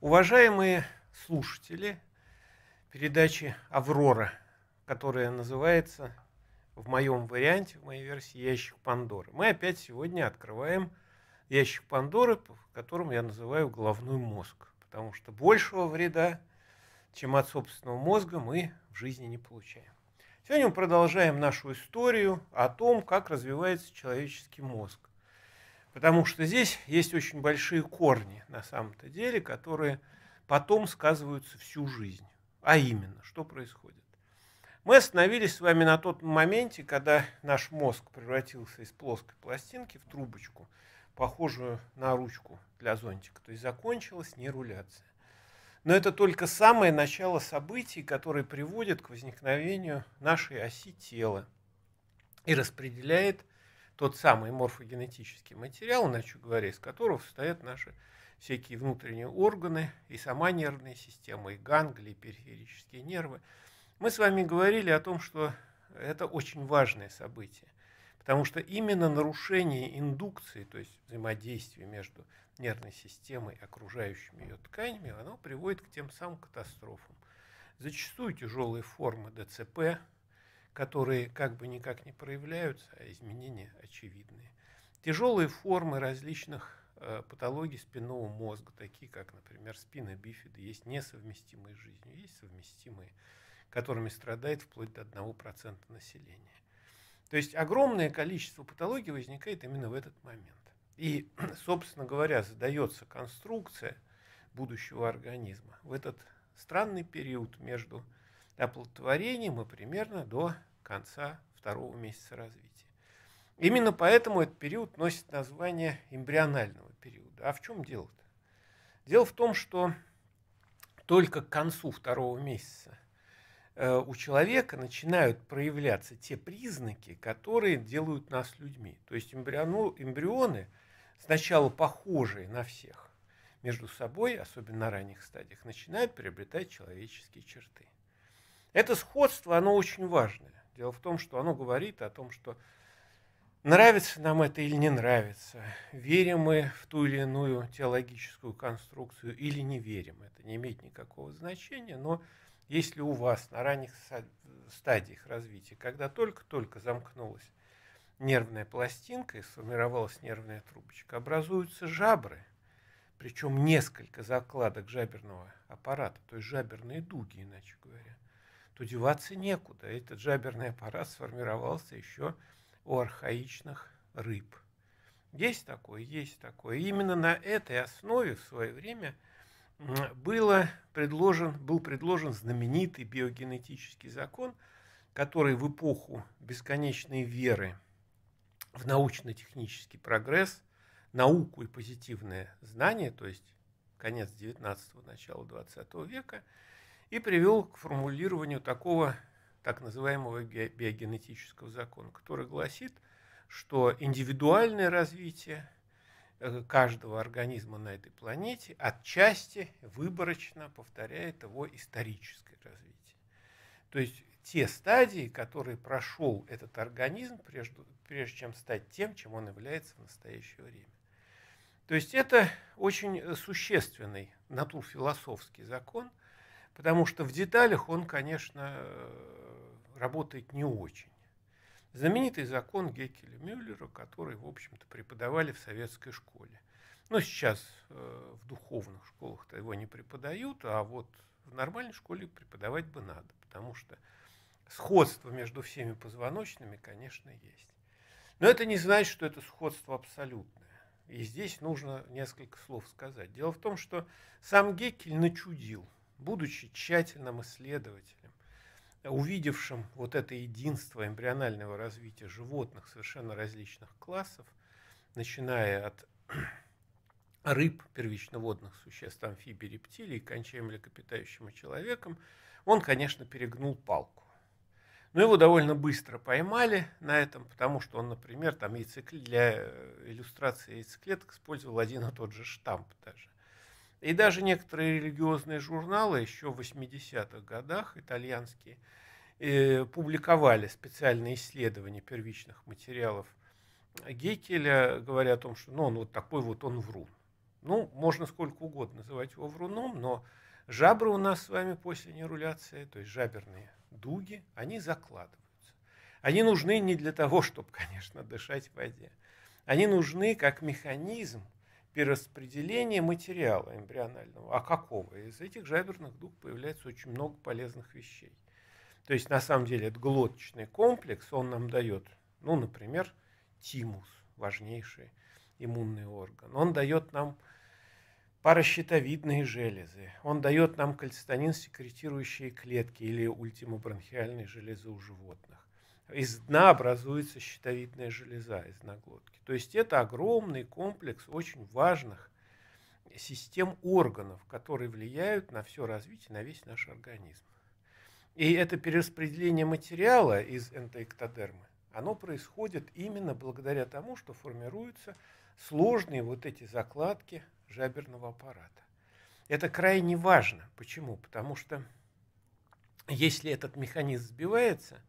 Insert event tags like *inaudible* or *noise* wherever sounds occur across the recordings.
Уважаемые слушатели передачи «Аврора», которая называется в моем варианте, в моей версии «Ящик Пандоры». Мы опять сегодня открываем ящик Пандоры, в котором я называю головной мозг, потому что большего вреда, чем от собственного мозга, мы в жизни не получаем. Сегодня мы продолжаем нашу историю о том, как развивается человеческий мозг. Потому что здесь есть очень большие корни на самом-то деле, которые потом сказываются всю жизнь. А именно, что происходит? Мы остановились с вами на тот моменте, когда наш мозг превратился из плоской пластинки в трубочку, похожую на ручку для зонтика. То есть закончилась неруляция. Но это только самое начало событий, которые приводят к возникновению нашей оси тела и распределяет тот самый морфогенетический материал, иначе говоря, из которого состоят наши всякие внутренние органы, и сама нервная система, и ганглии, и периферические нервы. Мы с вами говорили о том, что это очень важное событие, потому что именно нарушение индукции, то есть взаимодействие между нервной системой и окружающими ее тканями, оно приводит к тем самым катастрофам. Зачастую тяжелые формы ДЦП, которые как бы никак не проявляются, а изменения очевидные. Тяжелые формы различных э, патологий спинного мозга, такие как, например, спина бифида, есть несовместимые с жизнью, есть совместимые, которыми страдает вплоть до 1% населения. То есть огромное количество патологий возникает именно в этот момент. И, *clears throat* собственно говоря, задается конструкция будущего организма в этот странный период между оплодотворением и примерно до конца второго месяца развития. Именно поэтому этот период носит название эмбрионального периода. А в чем дело-то? Дело в том, что только к концу второго месяца э, у человека начинают проявляться те признаки, которые делают нас людьми. То есть эмбриону, эмбрионы, сначала похожие на всех, между собой, особенно на ранних стадиях, начинают приобретать человеческие черты. Это сходство, оно очень важное. Дело в том, что оно говорит о том, что нравится нам это или не нравится, верим мы в ту или иную теологическую конструкцию или не верим, это не имеет никакого значения, но если у вас на ранних стадиях развития, когда только-только замкнулась нервная пластинка и сформировалась нервная трубочка, образуются жабры, причем несколько закладок жаберного аппарата, то есть жаберные дуги, иначе говоря то деваться некуда. Этот жаберный аппарат сформировался еще у архаичных рыб. Есть такое, есть такое. И именно на этой основе в свое время было предложен, был предложен знаменитый биогенетический закон, который в эпоху бесконечной веры в научно-технический прогресс, науку и позитивное знание, то есть конец 19-го, начало 20 века – и привел к формулированию такого так называемого биогенетического закона, который гласит, что индивидуальное развитие э, каждого организма на этой планете отчасти выборочно повторяет его историческое развитие. То есть те стадии, которые прошел этот организм, прежде, прежде чем стать тем, чем он является в настоящее время. То есть это очень существенный натурфилософский закон – потому что в деталях он, конечно, э, работает не очень. Знаменитый закон Геккеля Мюллера, который, в общем-то, преподавали в советской школе. Но сейчас э, в духовных школах-то его не преподают, а вот в нормальной школе преподавать бы надо, потому что сходство между всеми позвоночными, конечно, есть. Но это не значит, что это сходство абсолютное. И здесь нужно несколько слов сказать. Дело в том, что сам Геккель начудил – будучи тщательным исследователем, увидевшим вот это единство эмбрионального развития животных совершенно различных классов, начиная от *clears throat* рыб, первичноводных существ, амфибий, рептилий, кончая млекопитающим и человеком, он, конечно, перегнул палку. Но его довольно быстро поймали на этом, потому что он, например, там яйцеклет, для иллюстрации яйцеклеток использовал один и тот же штамп даже. И даже некоторые религиозные журналы еще в 80-х годах, итальянские, э, публиковали специальные исследования первичных материалов Гекеля, говоря о том, что ну, он вот такой вот он врун. Ну, можно сколько угодно называть его вруном, но жабры у нас с вами после неруляции, то есть жаберные дуги, они закладываются. Они нужны не для того, чтобы, *laughs* конечно, дышать в воде. Они нужны как механизм перераспределения материала эмбрионального. А какого? Из этих жаберных дуг появляется очень много полезных вещей. То есть, на самом деле, это глоточный комплекс, он нам дает, ну, например, тимус, важнейший иммунный орган. Он дает нам паращитовидные железы. Он дает нам кальцитонин секретирующие клетки или ультимобронхиальные железы у животных. Из дна образуется щитовидная железа из наглотки. То есть это огромный комплекс очень важных систем органов, которые влияют на все развитие, на весь наш организм. И это перераспределение материала из энтоэктодермы, оно происходит именно благодаря тому, что формируются сложные вот эти закладки жаберного аппарата. Это крайне важно. Почему? Потому что если этот механизм сбивается,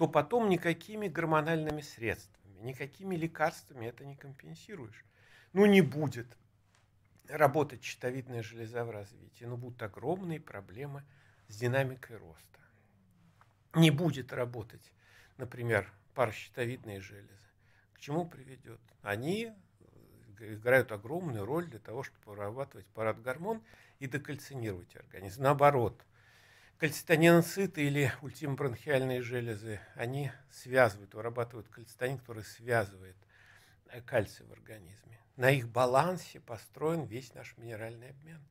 то потом никакими гормональными средствами, никакими лекарствами это не компенсируешь. Ну, не будет работать щитовидная железа в развитии, но будут огромные проблемы с динамикой роста. Не будет работать, например, паращитовидные железы. К чему приведет? Они играют огромную роль для того, чтобы вырабатывать парадгормон и декальцинировать организм. Наоборот, кальцитониноциты или ультимобронхиальные железы, они связывают, вырабатывают кальцитонин, который связывает э, кальций в организме. На их балансе построен весь наш минеральный обмен.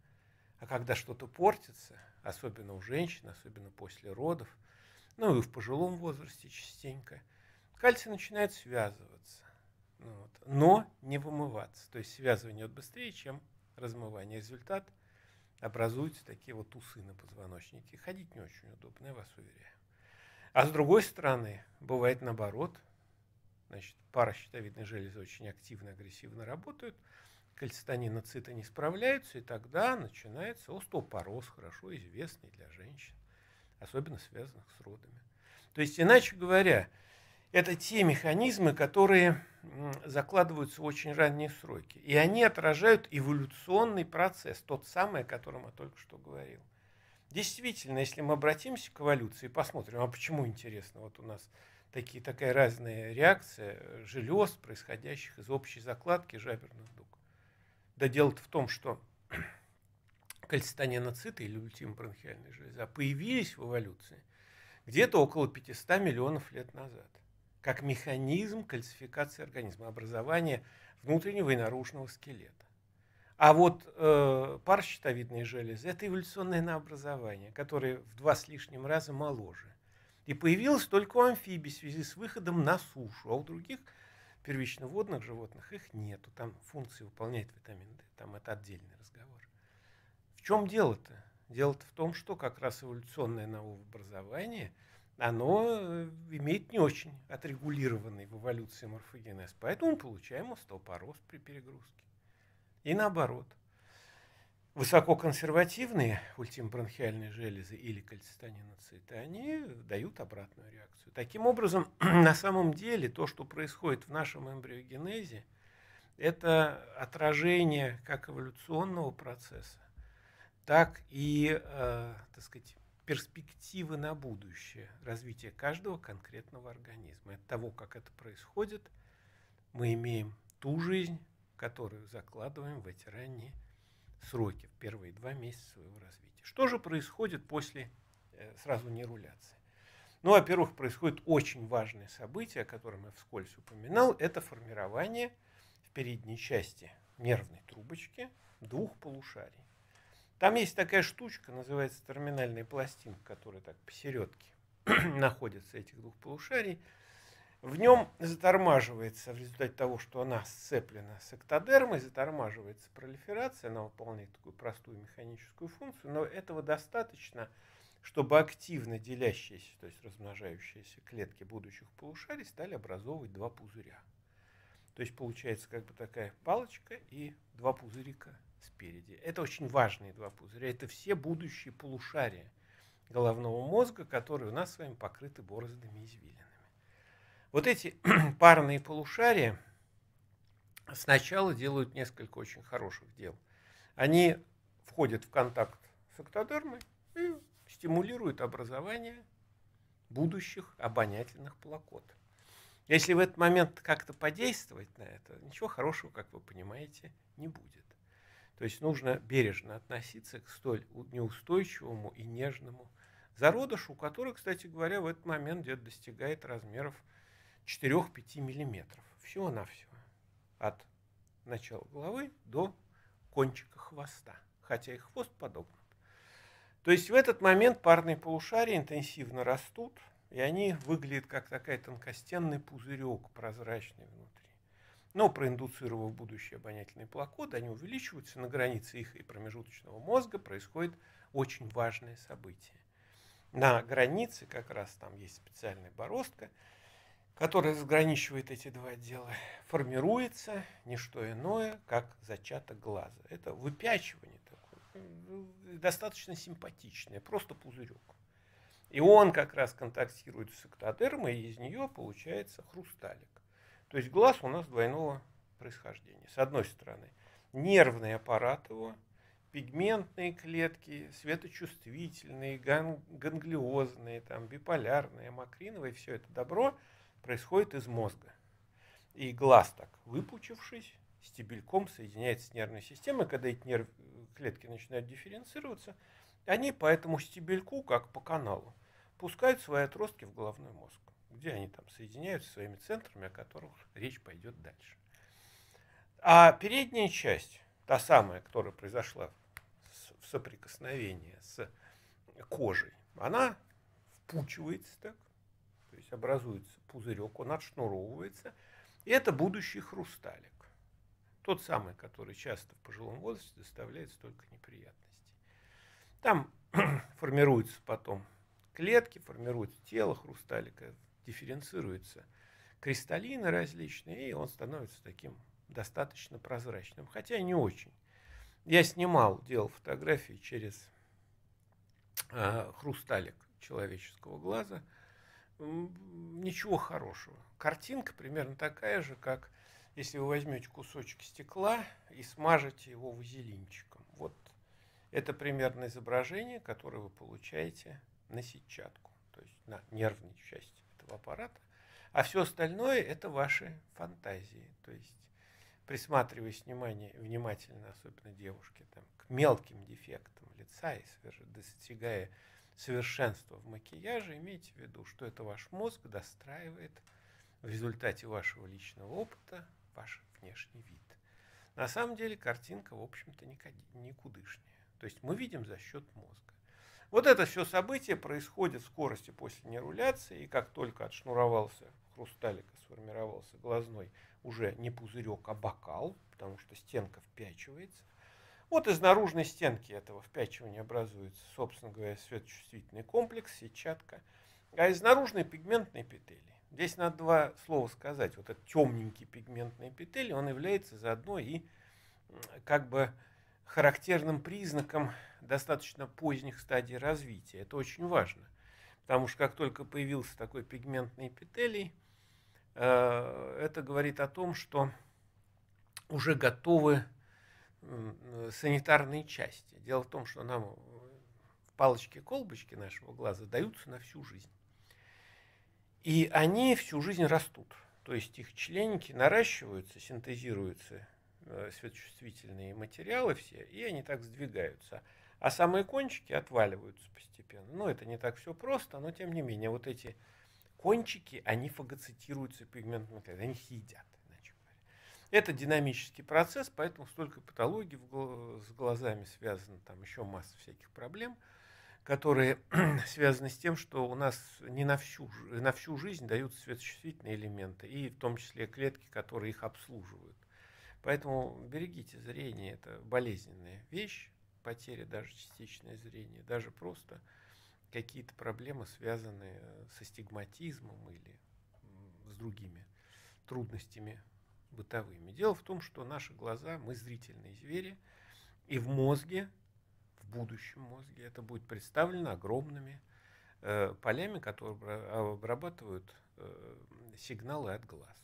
А когда что-то портится, особенно у женщин, особенно после родов, ну и в пожилом возрасте частенько, кальций начинает связываться. Вот. Но не вымываться. То есть связывание идет быстрее, чем размывание. Результат образуются такие вот усы на позвоночнике. Ходить не очень удобно, я вас уверяю. А с другой стороны, бывает наоборот. Значит, пара щитовидной железы очень активно, агрессивно работают, кальцитониноциты не справляются, и тогда начинается остеопороз, хорошо известный для женщин, особенно связанных с родами. То есть, иначе говоря, это те механизмы, которые закладываются в очень ранние сроки. И они отражают эволюционный процесс, тот самый, о котором я только что говорил. Действительно, если мы обратимся к эволюции и посмотрим, а почему интересно, вот у нас такие, такая разная реакция желез, происходящих из общей закладки жаберных дуг. Да дело-то в том, что *clears throat* кальцитониноциты или ультимобронхиальные железа появились в эволюции где-то около 500 миллионов лет назад как механизм кальцификации организма, образования внутреннего и наружного скелета. А вот э, парщитовидные железы – это эволюционное наобразование, которое в два с лишним раза моложе. И появилось только у амфибий в связи с выходом на сушу, а у других первично-водных животных их нету. Там функции выполняет витамин D, там это отдельный разговор. В чем дело-то? Дело-то в том, что как раз эволюционное новообразование – оно э, имеет не очень отрегулированный в эволюции морфогенез. Поэтому мы получаем остеопороз при перегрузке. И наоборот. Высококонсервативные ультимобронхиальные железы или кальцитониноциты, они дают обратную реакцию. Таким образом, *clears throat* на самом деле, то, что происходит в нашем эмбриогенезе, это отражение как эволюционного процесса, так и, э, так сказать, перспективы на будущее развития каждого конкретного организма. От того, как это происходит, мы имеем ту жизнь, которую закладываем в эти ранние сроки, в первые два месяца своего развития. Что же происходит после э, сразу неруляции? Ну, во-первых, происходит очень важное событие, о котором я вскользь упоминал, это формирование в передней части нервной трубочки двух полушарий. Там есть такая штучка, называется терминальная пластинка, которая так посередке *clears throat* находится этих двух полушарий. В нем затормаживается, в результате того, что она сцеплена с эктодермой, затормаживается пролиферация, она выполняет такую простую механическую функцию, но этого достаточно, чтобы активно делящиеся, то есть размножающиеся клетки будущих полушарий стали образовывать два пузыря. То есть получается как бы такая палочка и два пузырика спереди. Это очень важные два пузыря. Это все будущие полушария головного мозга, которые у нас с вами покрыты бороздами и извилинами. Вот эти *clears throat* парные полушария, сначала делают несколько очень хороших дел. Они входят в контакт с эктодермой и стимулируют образование будущих обонятельных плакот. Если в этот момент как-то подействовать на это, ничего хорошего, как вы понимаете, не будет. То есть нужно бережно относиться к столь неустойчивому и нежному зародышу, который, кстати говоря, в этот момент где-то достигает размеров 4-5 миллиметров. Всего-навсего. От начала головы до кончика хвоста. Хотя и хвост подобный. То есть в этот момент парные полушария интенсивно растут, и они выглядят как такая тонкостенный пузырек прозрачный внутри. Но проиндуцировав будущие обонятельные плакоды, они увеличиваются, на границе их и промежуточного мозга происходит очень важное событие. На границе как раз там есть специальная бороздка, которая разграничивает эти два отдела, формируется не что иное, как зачаток глаза. Это выпячивание достаточно симпатичная, просто пузырек. И он как раз контактирует с эктодермой, и из нее получается хрусталик. То есть глаз у нас двойного происхождения. С одной стороны, нервный аппарат его, пигментные клетки, светочувствительные, ган ганглиозные, там, биполярные, макриновые, все это добро происходит из мозга. И глаз так выпучившись, стебельком соединяется с нервной системой, когда эти нерв... клетки начинают дифференцироваться, они по этому стебельку, как по каналу, пускают свои отростки в головной мозг, где они там соединяются своими центрами, о которых речь пойдет дальше. А передняя часть, та самая, которая произошла в соприкосновении с кожей, она впучивается так, то есть образуется пузырек, он отшнуровывается, и это будущий хрусталик. Тот самый, который часто в пожилом возрасте доставляет столько неприятностей. Там *clears throat* формируются потом клетки, формируется тело хрусталика, дифференцируются кристаллины различные, и он становится таким достаточно прозрачным, хотя не очень. Я снимал, делал фотографии через э, хрусталик человеческого глаза. Ничего хорошего. Картинка примерно такая же, как если вы возьмете кусочек стекла и смажете его вазелинчиком. Вот это примерно изображение, которое вы получаете на сетчатку, то есть на нервной части этого аппарата. А все остальное это ваши фантазии. То есть присматриваясь внимание, внимательно, особенно девушки, там, к мелким дефектам лица и достигая совершенства в макияже, имейте в виду, что это ваш мозг достраивает в результате вашего личного опыта ваш внешний вид. На самом деле картинка, в общем-то, никудышняя. То есть мы видим за счет мозга. Вот это все событие происходит в скорости после неруляции, и как только отшнуровался хрусталик и сформировался глазной уже не пузырек, а бокал, потому что стенка впячивается. Вот из наружной стенки этого впячивания образуется, собственно говоря, светочувствительный комплекс, сетчатка, а из наружной пигментной эпителий. Здесь надо два слова сказать. Вот этот темненький пигментный эпителий, он является заодно и как бы характерным признаком достаточно поздних стадий развития. Это очень важно. Потому что как только появился такой пигментный эпителий, э, это говорит о том, что уже готовы санитарные части. Дело в том, что нам палочки-колбочки нашего глаза даются на всю жизнь. И они всю жизнь растут. То есть их членники наращиваются, синтезируются светочувствительные материалы все, и они так сдвигаются. А самые кончики отваливаются постепенно. Ну, это не так все просто, но тем не менее, вот эти кончики, они фагоцитируются пигментными клетками, они их едят. Это динамический процесс, поэтому столько патологий с глазами связано, там еще масса всяких проблем – которые *clears throat* связаны с тем, что у нас не на всю, на всю жизнь даются светочувствительные элементы, и в том числе клетки, которые их обслуживают. Поэтому берегите зрение, это болезненная вещь, потеря даже частичное зрение, даже просто какие-то проблемы, связанные со стигматизмом или с другими трудностями бытовыми. Дело в том, что наши глаза, мы зрительные звери, и в мозге будущем мозге это будет представлено огромными э, полями, которые обрабатывают э, сигналы от глаз.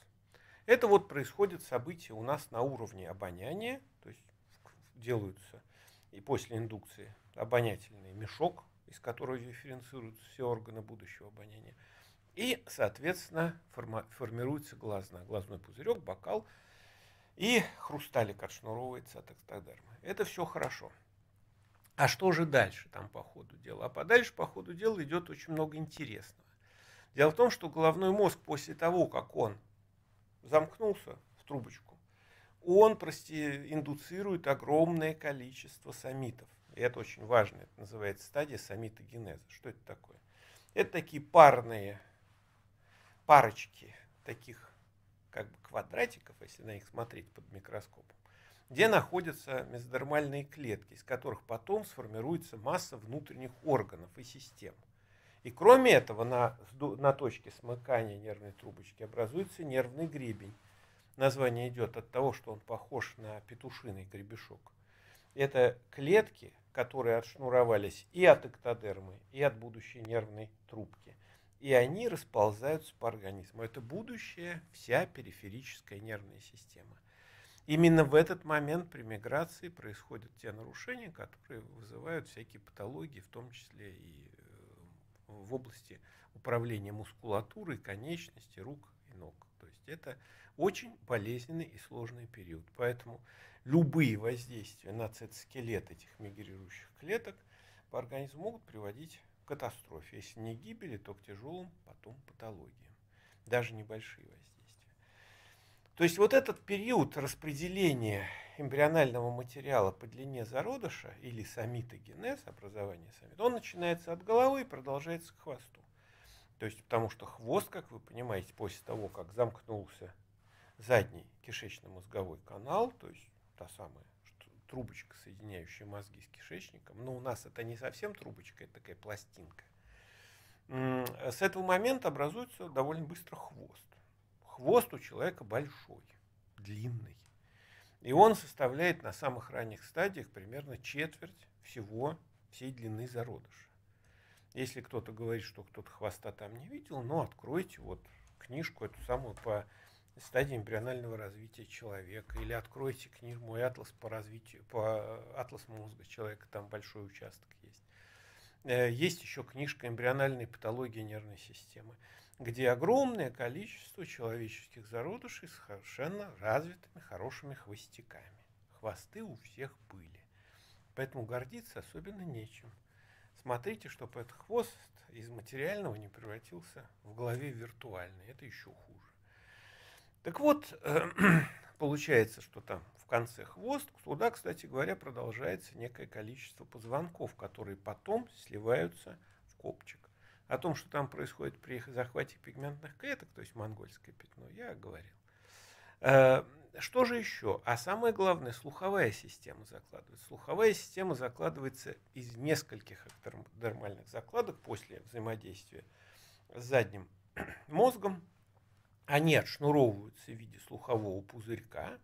Это вот происходит событие у нас на уровне обоняния, то есть делаются и после индукции обонятельный мешок, из которого дифференцируются все органы будущего обоняния. И, соответственно, формируется глазная, глазной пузырек, бокал, и хрусталик отшнуровывается от эктодермы. Это все хорошо. А что же дальше там по ходу дела? А подальше по ходу дела идет очень много интересного. Дело в том, что головной мозг после того, как он замкнулся в трубочку, он прости, индуцирует огромное количество самитов. И это очень важно, это называется стадия самитогенеза. Что это такое? Это такие парные парочки таких как бы квадратиков, если на них смотреть под микроскопом, где находятся мезодермальные клетки, из которых потом сформируется масса внутренних органов и систем. И кроме этого, на, на точке смыкания нервной трубочки образуется нервный гребень. Название идет от того, что он похож на петушиный гребешок. Это клетки, которые отшнуровались и от эктодермы, и от будущей нервной трубки. И они расползаются по организму. Это будущая вся периферическая нервная система. Именно в этот момент при миграции происходят те нарушения, которые вызывают всякие патологии, в том числе и в области управления мускулатурой, конечностей, рук и ног. То есть это очень болезненный и сложный период. Поэтому любые воздействия на цитоскелет этих мигрирующих клеток по организму могут приводить к катастрофе. Если не гибели, то к тяжелым потом патологиям. Даже небольшие воздействия. То есть вот этот период распределения эмбрионального материала по длине зародыша или самитогенез, образование самита, он начинается от головы и продолжается к хвосту. То есть потому что хвост, как вы понимаете, после того, как замкнулся задний кишечно-мозговой канал, то есть та самая трубочка, соединяющая мозги с кишечником, но у нас это не совсем трубочка, это такая пластинка. С этого момента образуется довольно быстро хвост. Хвост у человека большой, длинный. И он составляет на самых ранних стадиях примерно четверть всего всей длины зародыша. Если кто-то говорит, что кто-то хвоста там не видел, ну, откройте вот книжку эту самую по стадии эмбрионального развития человека, или откройте книгу «Мой атлас по развитию», по атлас мозга человека, там большой участок есть. Э, есть еще книжка «Эмбриональная патология нервной системы» где огромное количество человеческих зародышей с совершенно развитыми хорошими хвостиками. Хвосты у всех были. Поэтому гордиться особенно нечем. Смотрите, чтобы этот хвост из материального не превратился в голове виртуальный. Это еще хуже. Так вот, *clears throat* получается, что там в конце хвост, туда, кстати говоря, продолжается некое количество позвонков, которые потом сливаются в копчик. О том, что там происходит при захвате пигментных клеток, то есть монгольское пятно, я говорил. Э, что же еще? А самое главное, слуховая система закладывается. Слуховая система закладывается из нескольких эктодермальных закладок после взаимодействия с задним *clears throat* мозгом. Они отшнуровываются в виде слухового пузырька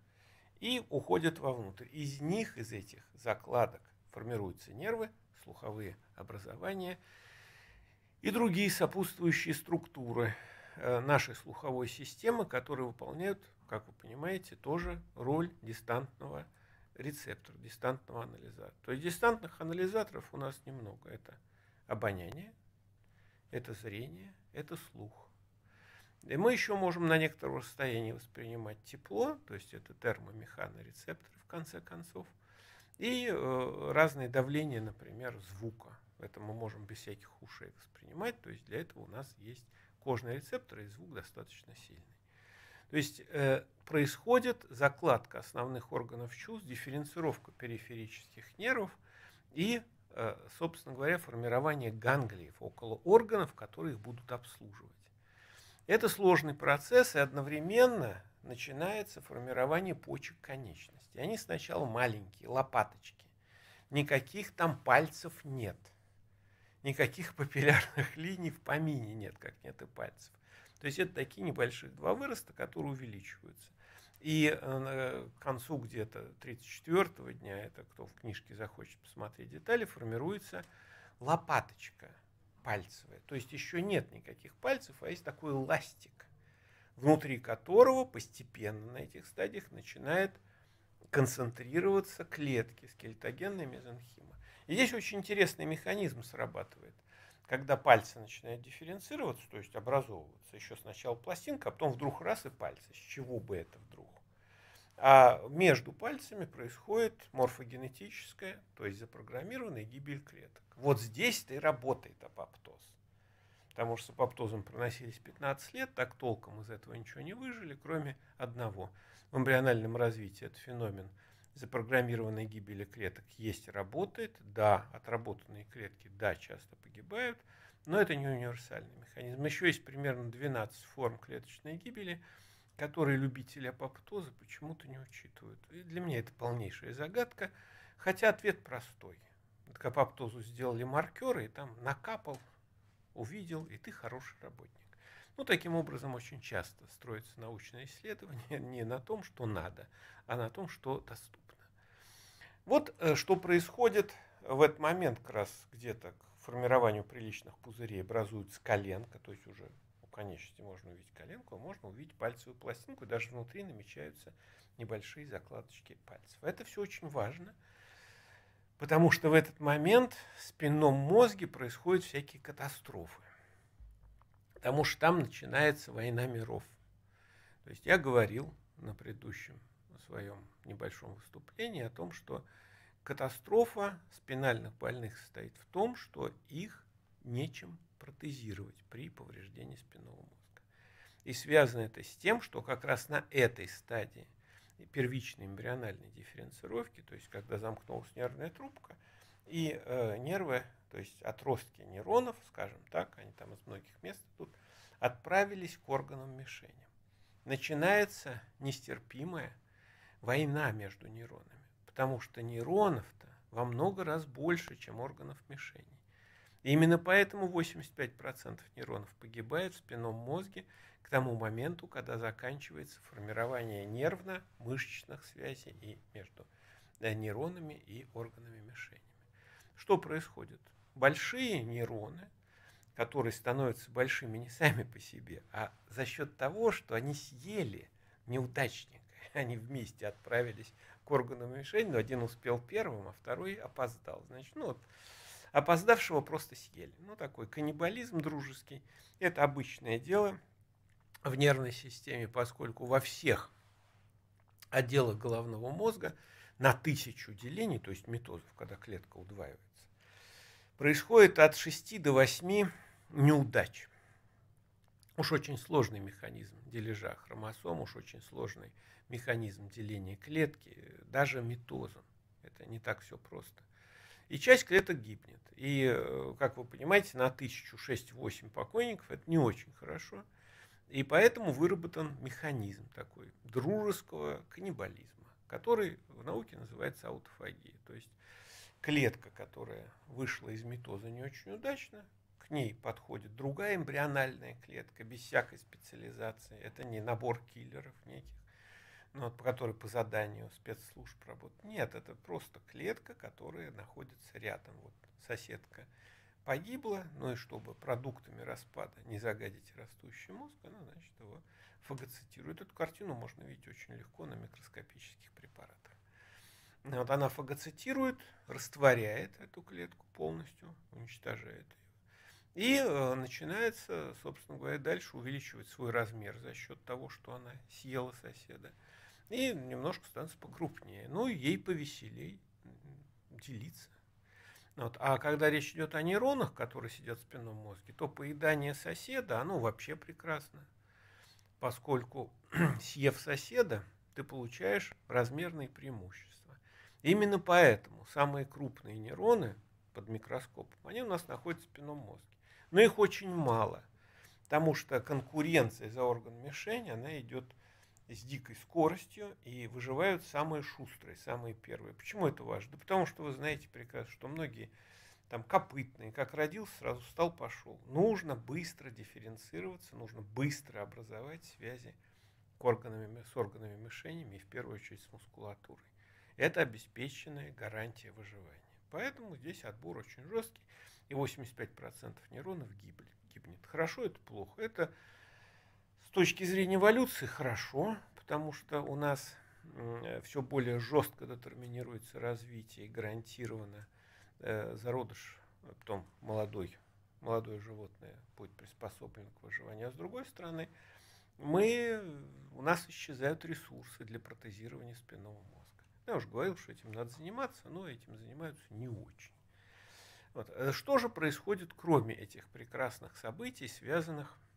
и уходят вовнутрь. Из них, из этих закладок формируются нервы, слуховые образования – и другие сопутствующие структуры э, нашей слуховой системы, которые выполняют, как вы понимаете, тоже роль дистантного рецептора, дистантного анализатора. То есть дистантных анализаторов у нас немного. Это обоняние, это зрение, это слух. И мы еще можем на некотором расстоянии воспринимать тепло, то есть это термомеханорецепторы в конце концов, и э, разные давления, например, звука. Это мы можем без всяких ушей воспринимать. То есть для этого у нас есть кожные рецепторы и звук достаточно сильный. То есть э, происходит закладка основных органов чувств, дифференцировка периферических нервов и, э, собственно говоря, формирование ганглиев около органов, которые их будут обслуживать. Это сложный процесс, и одновременно начинается формирование почек конечностей. Они сначала маленькие, лопаточки. Никаких там пальцев нет никаких *laughs* папиллярных линий в помине нет, как нет и пальцев. То есть это такие небольшие два выроста, которые увеличиваются. И э, к концу где-то 34 дня, это кто в книжке захочет посмотреть детали, формируется лопаточка пальцевая. То есть еще нет никаких пальцев, а есть такой ластик. внутри которого постепенно на этих стадиях начинает концентрироваться клетки скелетогенной мезонхима. И здесь очень интересный механизм срабатывает. Когда пальцы начинают дифференцироваться, то есть образовываться, еще сначала пластинка, а потом вдруг раз и пальцы. С чего бы это вдруг? А между пальцами происходит морфогенетическая, то есть запрограммированная гибель клеток. Вот здесь-то и работает апоптоз. Потому что с апоптозом проносились 15 лет, так толком из этого ничего не выжили, кроме одного. В эмбриональном развитии этот феномен запрограммированной гибели клеток есть и работает. Да, отработанные клетки, да, часто погибают, но это не универсальный механизм. Еще есть примерно 12 форм клеточной гибели – которые любители апоптоза почему-то не учитывают. И для меня это полнейшая загадка, хотя ответ простой. К апоптозу сделали маркеры, и там накапал, увидел, и ты хороший работник. Ну, таким образом, очень часто строится научное исследование *laughs* не на том, что надо, а на том, что доступно. Вот э, что происходит в этот момент как раз где-то к формированию приличных пузырей образуется коленка, то есть уже конечности можно увидеть коленку, а можно увидеть пальцевую пластинку, и даже внутри намечаются небольшие закладочки пальцев. Это все очень важно, потому что в этот момент в спинном мозге происходят всякие катастрофы. Потому что там начинается война миров. То есть я говорил на предыдущем своем небольшом выступлении о том, что катастрофа спинальных больных состоит в том, что их нечем протезировать при повреждении спинного мозга. И связано это с тем, что как раз на этой стадии первичной эмбриональной дифференцировки, то есть когда замкнулась нервная трубка, и э, нервы, то есть отростки нейронов, скажем так, они там из многих мест тут, отправились к органам мишеням. Начинается нестерпимая война между нейронами, потому что нейронов-то во много раз больше, чем органов мишени. И именно поэтому 85% нейронов погибает в спинном мозге к тому моменту, когда заканчивается формирование нервно-мышечных связей и между нейронами и органами мишенями. Что происходит? Большие нейроны, которые становятся большими не сами по себе, а за счет того, что они съели неудачника, *laughs* они вместе отправились к органам мишени, но один успел первым, а второй опоздал. Значит, ну вот Опоздавшего просто съели. Ну, такой каннибализм дружеский. Это обычное дело в нервной системе, поскольку во всех отделах головного мозга на тысячу делений, то есть митозов, когда клетка удваивается, происходит от 6 до 8 неудач. Уж очень сложный механизм дележа хромосом, уж очень сложный механизм деления клетки, даже митозом. Это не так все просто. И часть клеток гибнет. И, э, как вы понимаете, на тысячу шесть-восемь покойников это не очень хорошо. И поэтому выработан механизм такой дружеского каннибализма, который в науке называется аутофагия. То есть клетка, которая вышла из митоза не очень удачно, к ней подходит другая эмбриональная клетка без всякой специализации. Это не набор киллеров неких, ну, вот, по которой по заданию спецслужб работают. Нет, это просто клетка, которая находится рядом. Вот соседка погибла, ну и чтобы продуктами распада не загадить растущий мозг, она, значит, его фагоцитирует. Эту картину можно видеть очень легко на микроскопических препаратах. Вот она фагоцитирует, растворяет эту клетку полностью, уничтожает ее. И э, начинается, собственно говоря, дальше увеличивать свой размер за счет того, что она съела соседа. И немножко становится покрупнее. Ну, ей повеселей делиться. Вот. А когда речь идет о нейронах, которые сидят в спинном мозге, то поедание соседа, оно вообще прекрасно. Поскольку, *clears throat* съев соседа, ты получаешь размерные преимущества. Именно поэтому самые крупные нейроны под микроскопом, они у нас находятся в спинном мозге. Но их очень мало, потому что конкуренция за орган мишень, она идет с дикой скоростью и выживают самые шустрые, самые первые. Почему это важно? Да потому что вы знаете прекрасно, что многие там копытные, как родился, сразу встал, пошел. Нужно быстро дифференцироваться, нужно быстро образовать связи к органами, с органами мишенями и в первую очередь с мускулатурой. Это обеспеченная гарантия выживания. Поэтому здесь отбор очень жесткий, и 85% нейронов гибнет. Хорошо это плохо? Это точки зрения эволюции хорошо, потому что у нас все более жестко детерминируется развитие и гарантированно э, зародыш, а потом молодой, молодое животное будет приспособлено к выживанию. А с другой стороны, мы, у нас исчезают ресурсы для протезирования спинного мозга. Я уже говорил, что этим надо заниматься, но этим занимаются не очень. Вот. Э, что же происходит, кроме этих прекрасных событий, связанных а,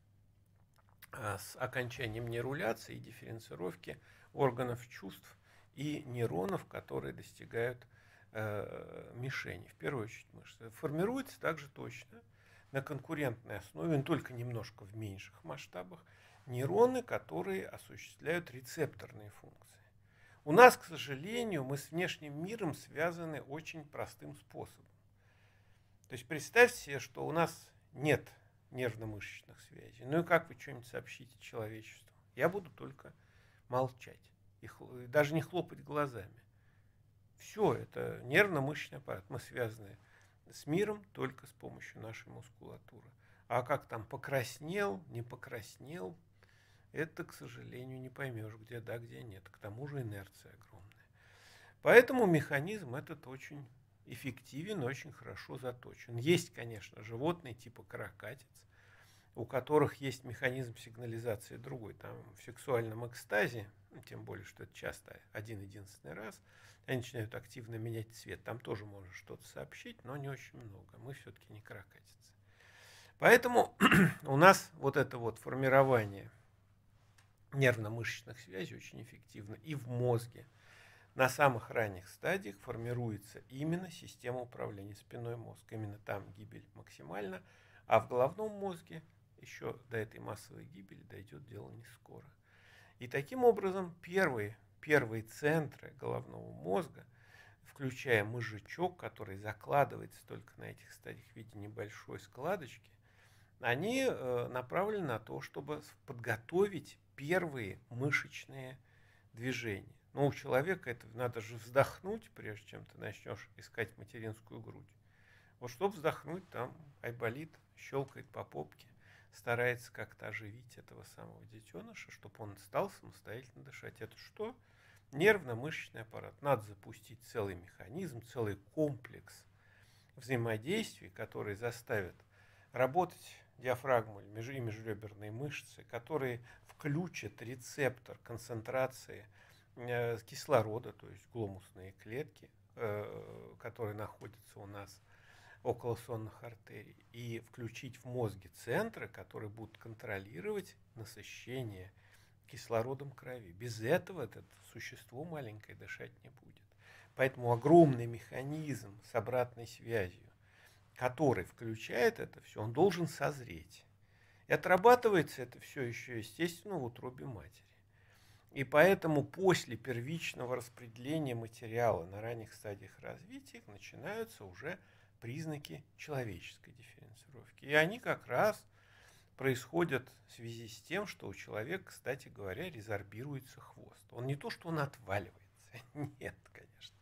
с окончанием неруляции и дифференцировки органов чувств и нейронов, которые достигают э, мишени, в первую очередь мышцы. Формируется также точно на конкурентной основе, но только немножко в меньших масштабах, нейроны, которые осуществляют рецепторные функции. У нас, к сожалению, мы с внешним миром связаны очень простым способом. То есть представьте себе, что у нас нет нервно-мышечных связей. Ну и как вы что-нибудь сообщите человечеству? Я буду только молчать и даже не хлопать глазами. Все, это нервно-мышечный аппарат. Мы связаны с миром только с помощью нашей мускулатуры. А как там покраснел, не покраснел, это, к сожалению, не поймешь, где да, где нет. К тому же инерция огромная. Поэтому механизм этот очень эффективен, очень хорошо заточен. Есть, конечно, животные типа каракатиц, у которых есть механизм сигнализации другой. Там в сексуальном экстазе, ну, тем более, что это часто один-единственный раз, они начинают активно менять цвет. Там тоже можно что-то сообщить, но не очень много. Мы все-таки не каракатицы. Поэтому *clears throat* у нас вот это вот формирование нервно-мышечных связей очень эффективно и в мозге. На самых ранних стадиях формируется именно система управления спиной мозг. Именно там гибель максимальна, а в головном мозге еще до этой массовой гибели дойдет дело не скоро. И таким образом первые, первые центры головного мозга, включая мозжечок, который закладывается только на этих стадиях в виде небольшой складочки, они э, направлены на то, чтобы подготовить первые мышечные движения. Но у человека это надо же вздохнуть, прежде чем ты начнешь искать материнскую грудь. Вот чтобы вздохнуть, там айболит щелкает по попке старается как-то оживить этого самого детеныша, чтобы он стал самостоятельно дышать. Это что? Нервно-мышечный аппарат. Надо запустить целый механизм, целый комплекс взаимодействий, который заставит работать диафрагму и межреберные мышцы, которые включат рецептор концентрации кислорода, то есть гломусные клетки, э, которые находятся у нас околосонных артерий и включить в мозге центры, которые будут контролировать насыщение кислородом крови. Без этого это существо маленькое дышать не будет. Поэтому огромный механизм с обратной связью, который включает это все, он должен созреть. И отрабатывается это все еще, естественно, в утробе матери. И поэтому после первичного распределения материала на ранних стадиях развития начинаются уже признаки человеческой дифференцировки. И они как раз происходят в связи с тем, что у человека, кстати говоря, резорбируется хвост. Он не то, что он отваливается. *laughs* Нет, конечно.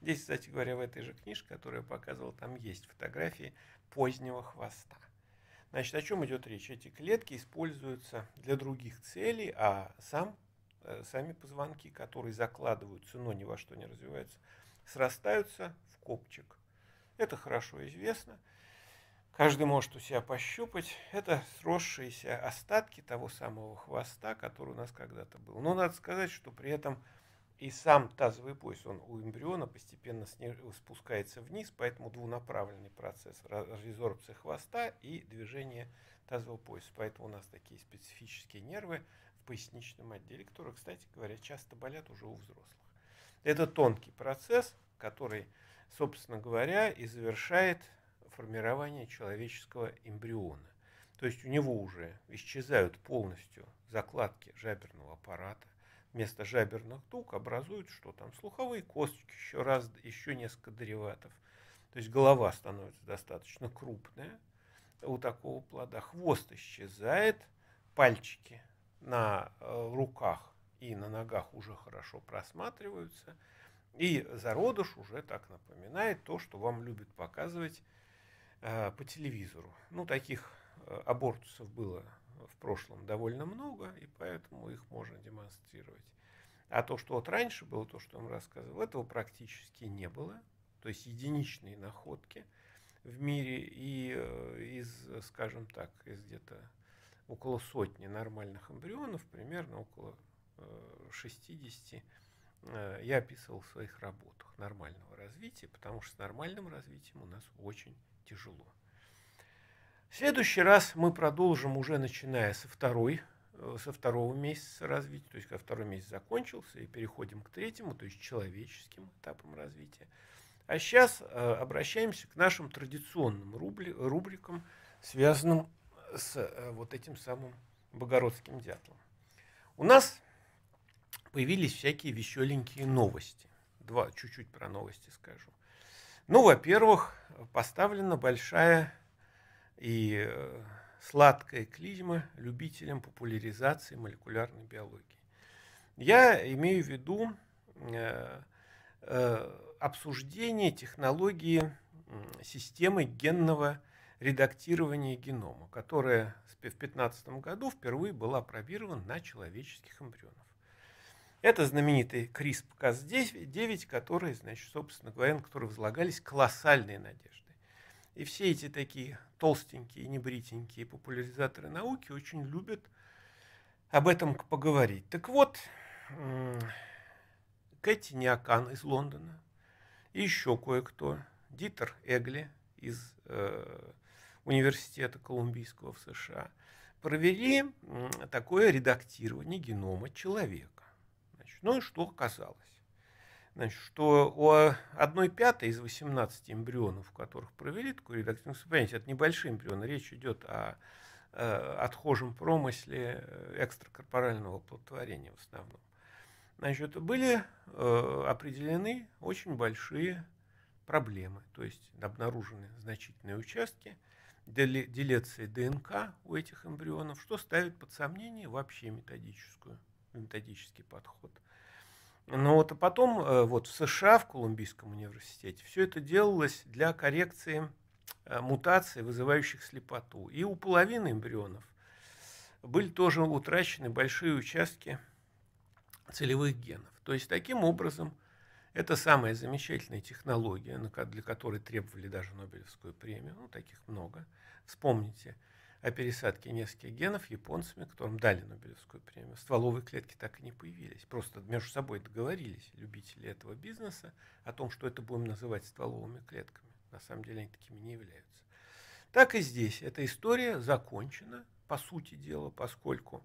Здесь, кстати говоря, в этой же книжке, которую я показывал, там есть фотографии позднего хвоста. Значит, о чем идет речь? Эти клетки используются для других целей, а сам, сами позвонки, которые закладываются, но ни во что не развиваются, срастаются в копчик. Это хорошо известно. Каждый может у себя пощупать. Это сросшиеся остатки того самого хвоста, который у нас когда-то был. Но надо сказать, что при этом и сам тазовый пояс, он у эмбриона постепенно спускается вниз, поэтому двунаправленный процесс резорбции хвоста и движение тазового пояса. Поэтому у нас такие специфические нервы поясничном отделе, которые, кстати говоря, часто болят уже у взрослых. Это тонкий процесс, который собственно говоря, и завершает формирование человеческого эмбриона. То есть у него уже исчезают полностью закладки жаберного аппарата. Вместо жаберных дуг образуют что там? Слуховые косточки, еще, раз, еще несколько дериватов. То есть голова становится достаточно крупная у такого плода. Хвост исчезает, пальчики на э, руках и на ногах уже хорошо просматриваются – и зародыш уже так напоминает то, что вам любят показывать э, по телевизору. Ну, таких э, абортусов было в прошлом довольно много, и поэтому их можно демонстрировать. А то, что вот раньше было, то, что я вам рассказывал, этого практически не было. То есть единичные находки в мире и из, скажем так, из где-то около сотни нормальных эмбрионов, примерно около 60 э, я описывал в своих работах нормального развития, потому что с нормальным развитием у нас очень тяжело. В следующий раз мы продолжим уже начиная со второй э, со второго месяца развития, то есть когда второй месяц закончился, и переходим к третьему, то есть человеческим этапам развития. А сейчас э, обращаемся к нашим традиционным рубрикам, связанным с э, вот этим самым богородским дятлом. У нас появились всякие веселенькие новости. Два, чуть-чуть про новости скажу. Ну, во-первых, поставлена большая и э, сладкая клизма любителям популяризации молекулярной биологии. Я имею в виду э, обсуждение технологии системы генного редактирования генома, которая в 2015 году впервые была опробирована на человеческих эмбрионах. Это знаменитый CRISPR-Cas9, который, значит, собственно говоря, на который возлагались колоссальные надежды. И все эти такие толстенькие, небритенькие популяризаторы науки очень любят об этом поговорить. Так вот, Кэти Ниакан из Лондона и еще кое-кто, Дитер Эгли из э, Университета Колумбийского в США, провели такое редактирование генома человека. Значит, ну и что оказалось? Значит, что у одной пятой из 18 эмбрионов, которых провели такую редакцию, ну, понимаете, это небольшие эмбрионы, речь идет о э, отхожем промысле э, экстракорпорального оплодотворения в основном. Значит, были э, определены очень большие проблемы, то есть обнаружены значительные участки делеции ДНК у этих эмбрионов, что ставит под сомнение вообще методическую, методический подход. Но вот а потом э, вот в США, в Колумбийском университете, все это делалось для коррекции э, мутаций, вызывающих слепоту. И у половины эмбрионов были тоже утрачены большие участки целевых генов. То есть таким образом это самая замечательная технология, для которой требовали даже Нобелевскую премию, ну таких много. Вспомните – о пересадке нескольких генов японцами, которым дали Нобелевскую премию. Стволовые клетки так и не появились. Просто между собой договорились любители этого бизнеса о том, что это будем называть стволовыми клетками. На самом деле они такими не являются. Так и здесь. Эта история закончена, по сути дела, поскольку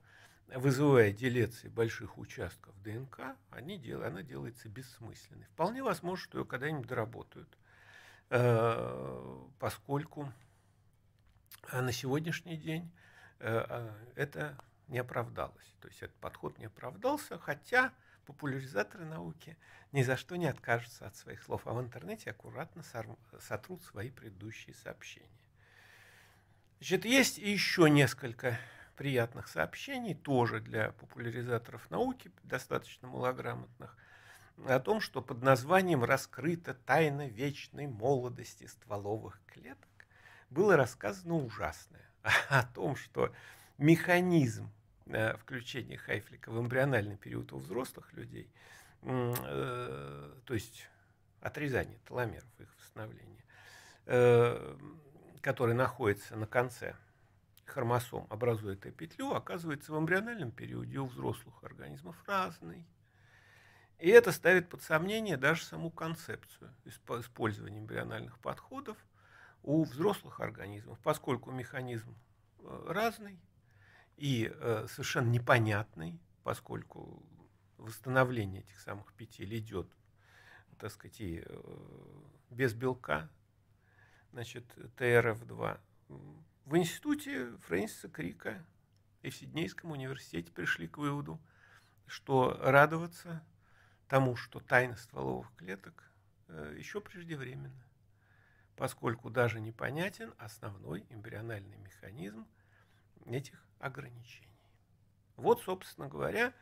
вызывая делеции больших участков ДНК, они дел, она делается бессмысленной. Вполне возможно, что ее когда-нибудь доработают, э, поскольку а на сегодняшний день э, это не оправдалось. То есть этот подход не оправдался, хотя популяризаторы науки ни за что не откажутся от своих слов, а в интернете аккуратно сотрут свои предыдущие сообщения. Значит, есть еще несколько приятных сообщений, тоже для популяризаторов науки, достаточно малограмотных, о том, что под названием раскрыта тайна вечной молодости стволовых клеток было рассказано ужасное *laughs* о том, что механизм э, включения хайфлика в эмбриональный период у взрослых людей, э, то есть отрезание теломеров, их восстановление, э, который находится на конце хромосом, образуя эту петлю, оказывается в эмбриональном периоде у взрослых организмов разный. И это ставит под сомнение даже саму концепцию использования эмбриональных подходов у взрослых организмов, поскольку механизм э, разный и э, совершенно непонятный, поскольку восстановление этих самых петель идет, так сказать, и э, без белка, значит, ТРФ-2. В институте Фрэнсиса Крика и в Сиднейском университете пришли к выводу, что радоваться тому, что тайна стволовых клеток еще преждевременно поскольку даже непонятен основной эмбриональный механизм этих ограничений. Вот, собственно говоря,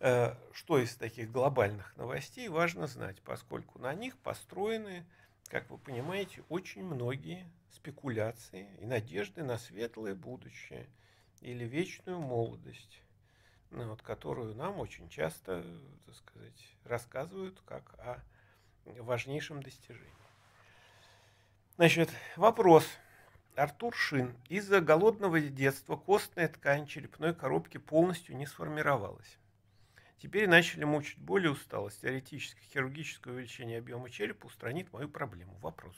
э, что из таких глобальных новостей важно знать, поскольку на них построены, как вы понимаете, очень многие спекуляции и надежды на светлое будущее или вечную молодость, ну, вот, которую нам очень часто, так сказать, рассказывают как о важнейшем достижении. Значит, вопрос. Артур Шин. Из-за голодного детства костная ткань черепной коробки полностью не сформировалась. Теперь начали мучить боль и усталость. Теоретическое хирургическое увеличение объема черепа устранит мою проблему. Вопрос.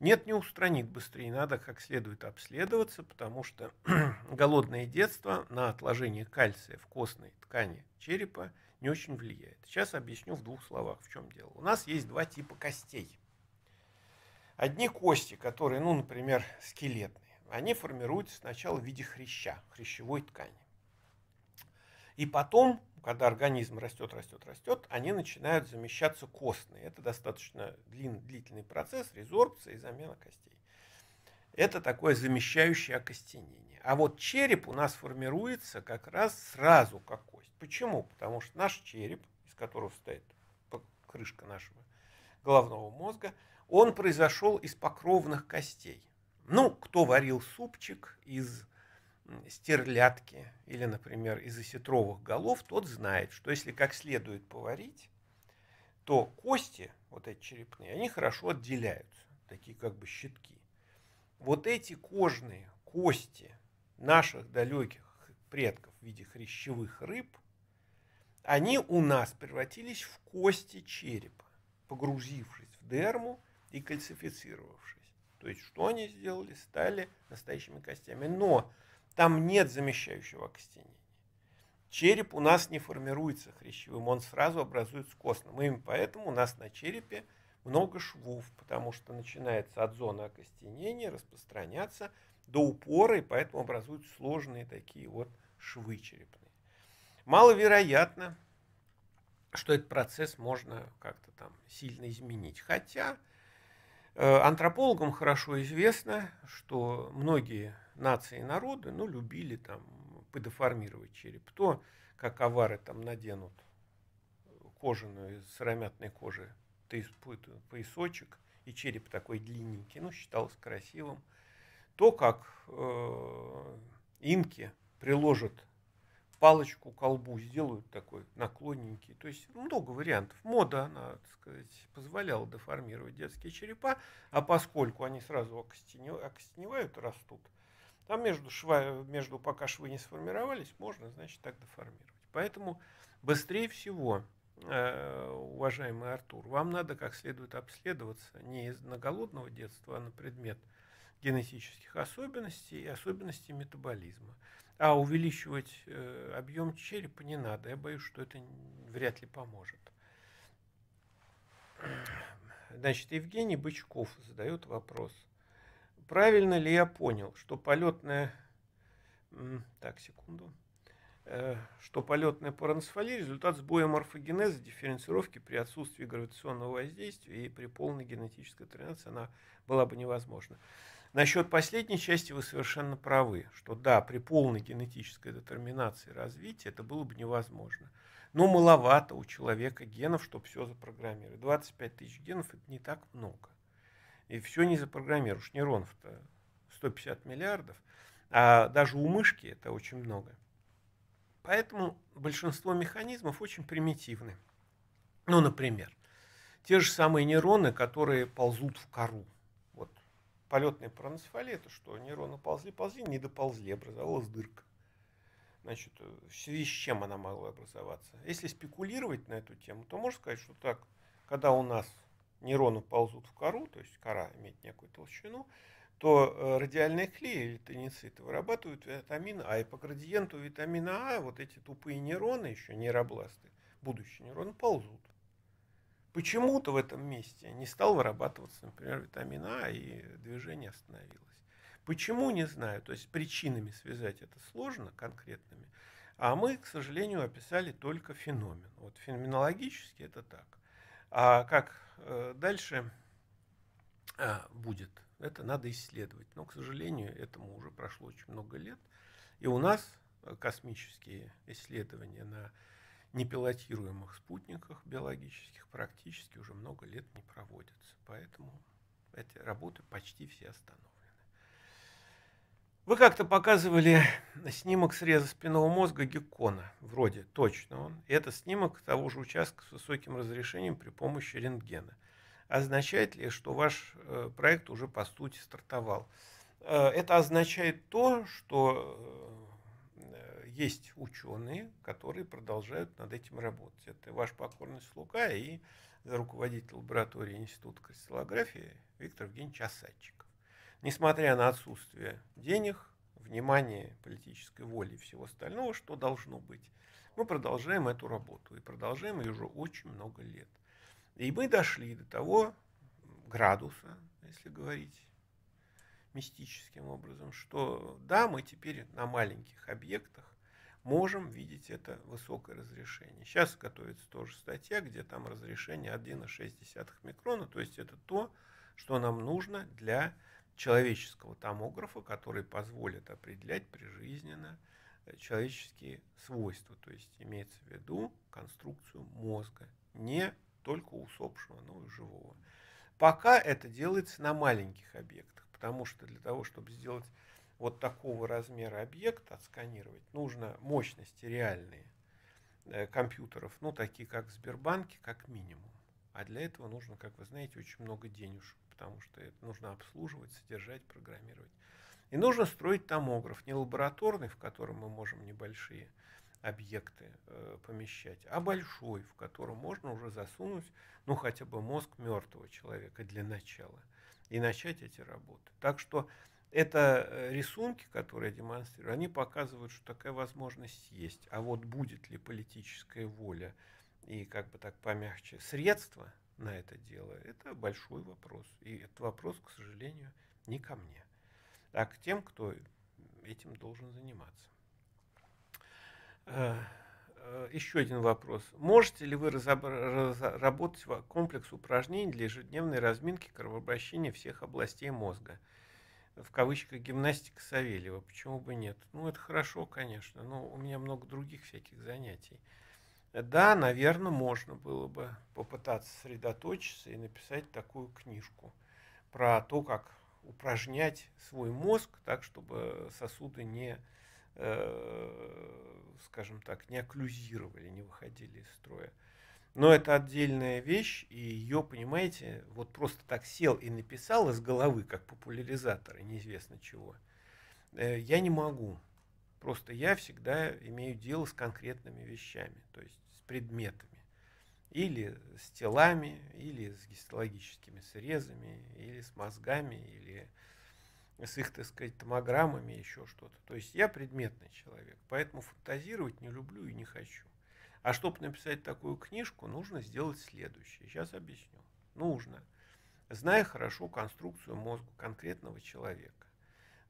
Нет, не устранит быстрее. Надо как следует обследоваться, потому что *clears throat* голодное детство на отложение кальция в костной ткани черепа не очень влияет. Сейчас объясню в двух словах, в чем дело. У нас есть два типа костей. Одни кости, которые, ну, например, скелетные, они формируются сначала в виде хряща, хрящевой ткани. И потом, когда организм растет, растет, растет, они начинают замещаться костные. Это достаточно длинный, длительный процесс, резорбция и замена костей. Это такое замещающее окостенение. А вот череп у нас формируется как раз сразу как кость. Почему? Потому что наш череп, из которого стоит крышка нашего головного мозга – он произошел из покровных костей. Ну, кто варил супчик из стерлядки или, например, из осетровых голов, тот знает, что если как следует поварить, то кости, вот эти черепные, они хорошо отделяются, такие как бы щитки. Вот эти кожные кости наших далеких предков в виде хрящевых рыб, они у нас превратились в кости черепа, погрузившись в дерму и кальцифицировавшись. То есть, что они сделали? Стали настоящими костями. Но там нет замещающего окостенения. Череп у нас не формируется хрящевым, он сразу образуется костным. И поэтому у нас на черепе много швов, потому что начинается от зоны окостенения распространяться до упора, и поэтому образуются сложные такие вот швы черепные. Маловероятно, что этот процесс можно как-то там сильно изменить. Хотя Э, антропологам хорошо известно, что многие нации и народы ну, любили там подеформировать череп. То, как авары там наденут кожаную из сыромятной кожи поясочек, и череп такой длинненький, ну, считалось красивым. То, как э, инки приложат палочку к колбу сделают такой наклонненький. То есть много вариантов. Мода, она, так сказать, позволяла деформировать детские черепа, а поскольку они сразу окостеневают, растут, там между, шва, между пока швы не сформировались, можно, значит, так деформировать. Поэтому быстрее всего, э, уважаемый Артур, вам надо как следует обследоваться не на голодного детства, а на предмет генетических особенностей и особенностей метаболизма. А увеличивать э, объем черепа не надо. Я боюсь, что это вряд ли поможет. Значит, Евгений Бычков задает вопрос. Правильно ли я понял, что полетная... Так, секунду. Э, что полетная паранцефалия – результат сбоя морфогенеза, дифференцировки при отсутствии гравитационного воздействия и при полной генетической тренации она была бы невозможна. Насчет последней части вы совершенно правы, что да, при полной генетической детерминации развития это было бы невозможно. Но маловато у человека генов, чтобы все запрограммировать. 25 тысяч генов это не так много. И все не запрограммируешь. Нейронов-то 150 миллиардов, а даже у мышки это очень много. Поэтому большинство механизмов очень примитивны. Ну, например, те же самые нейроны, которые ползут в кору полетная паранцефалия, это что? Нейроны ползли, ползли, не доползли, образовалась дырка. Значит, в связи с чем она могла образоваться? Если спекулировать на эту тему, то можно сказать, что так, когда у нас нейроны ползут в кору, то есть кора имеет некую толщину, то э, радиальные клеи или теннициты вырабатывают витамин А. И по градиенту витамина А вот эти тупые нейроны, еще нейробласты, будущие нейроны, ползут почему-то в этом месте не стал вырабатываться, например, витамин А, и движение остановилось. Почему, не знаю. То есть причинами связать это сложно, конкретными. А мы, к сожалению, описали только феномен. Вот феноменологически это так. А как э, дальше а, будет, это надо исследовать. Но, к сожалению, этому уже прошло очень много лет. И у нас космические исследования на непилотируемых спутниках биологических практически уже много лет не проводятся. Поэтому эти работы почти все остановлены. Вы как-то показывали снимок среза спинного мозга Геккона, вроде точно он. И это снимок того же участка с высоким разрешением при помощи рентгена. Означает ли, что ваш э, проект уже по сути стартовал? Э, это означает то, что э, есть ученые, которые продолжают над этим работать. Это ваш покорный слуга и руководитель лаборатории Института кристаллографии Виктор Евгеньевич Осадчиков несмотря на отсутствие денег, внимания, политической воли и всего остального, что должно быть, мы продолжаем эту работу. И продолжаем ее уже очень много лет. И мы дошли до того градуса, если говорить мистическим образом, что да, мы теперь на маленьких объектах можем видеть это высокое разрешение. Сейчас готовится тоже статья, где там разрешение 1,6 микрона, то есть это то, что нам нужно для человеческого томографа, который позволит определять прижизненно э, человеческие свойства, то есть имеется в виду конструкцию мозга, не только усопшего, но и живого. Пока это делается на маленьких объектах, потому что для того, чтобы сделать вот такого размера объект, отсканировать, нужно мощности реальные э, компьютеров, ну, такие как в Сбербанке, как минимум. А для этого нужно, как вы знаете, очень много денежек потому что это нужно обслуживать, содержать, программировать. И нужно строить томограф, не лабораторный, в котором мы можем небольшие объекты э, помещать, а большой, в котором можно уже засунуть, ну, хотя бы мозг мертвого человека для начала и начать эти работы. Так что это э, рисунки, которые я демонстрирую, они показывают, что такая возможность есть. А вот будет ли политическая воля и, как бы так помягче, средства на это дело, это большой вопрос. И этот вопрос, к сожалению, не ко мне, а к тем, кто этим должен заниматься. Э, э, еще один вопрос. Можете ли вы разработать комплекс упражнений для ежедневной разминки кровообращения всех областей мозга? В кавычках гимнастика Савельева. Почему бы нет? Ну, это хорошо, конечно, но у меня много других всяких занятий. Да, наверное, можно было бы попытаться сосредоточиться и написать такую книжку про то, как упражнять свой мозг так, чтобы сосуды не, э, скажем так, не окклюзировали, не выходили из строя. Но это отдельная вещь, и ее, понимаете, вот просто так сел и написал из головы, как популяризатор, неизвестно чего. Э, я не могу. Просто я всегда имею дело с конкретными вещами. То есть предметами. Или с телами, или с гистологическими срезами, или с мозгами, или с их, так сказать, томограммами, еще что-то. То есть я предметный человек, поэтому фантазировать не люблю и не хочу. А чтобы написать такую книжку, нужно сделать следующее. Сейчас объясню. Нужно, зная хорошо конструкцию мозга конкретного человека,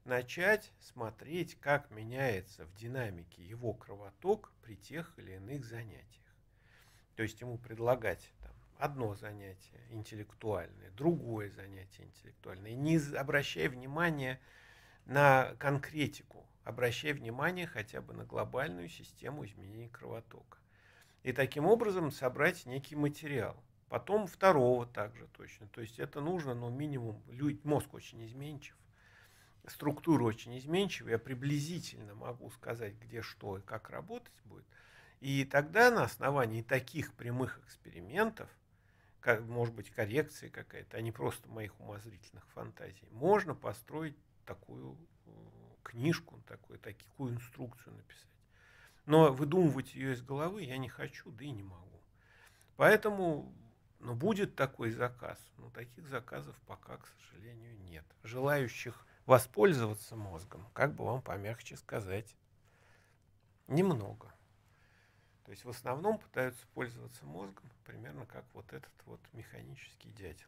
начать смотреть, как меняется в динамике его кровоток при тех или иных занятиях. То есть ему предлагать там, одно занятие интеллектуальное, другое занятие интеллектуальное, не обращая внимания на конкретику, обращая внимание хотя бы на глобальную систему изменения кровотока. И таким образом собрать некий материал. Потом второго также точно. То есть это нужно, но ну, минимум, мозг очень изменчив, структура очень изменчива. Я приблизительно могу сказать, где что и как работать будет – и тогда на основании таких прямых экспериментов, как, может быть, коррекция какая-то, а не просто моих умозрительных фантазий, можно построить такую э, книжку, такую, такую инструкцию написать. Но выдумывать ее из головы я не хочу, да и не могу. Поэтому ну, будет такой заказ. Но таких заказов пока, к сожалению, нет. Желающих воспользоваться мозгом, как бы вам помягче сказать, немного. То есть в основном пытаются пользоваться мозгом, примерно как вот этот вот механический дятел.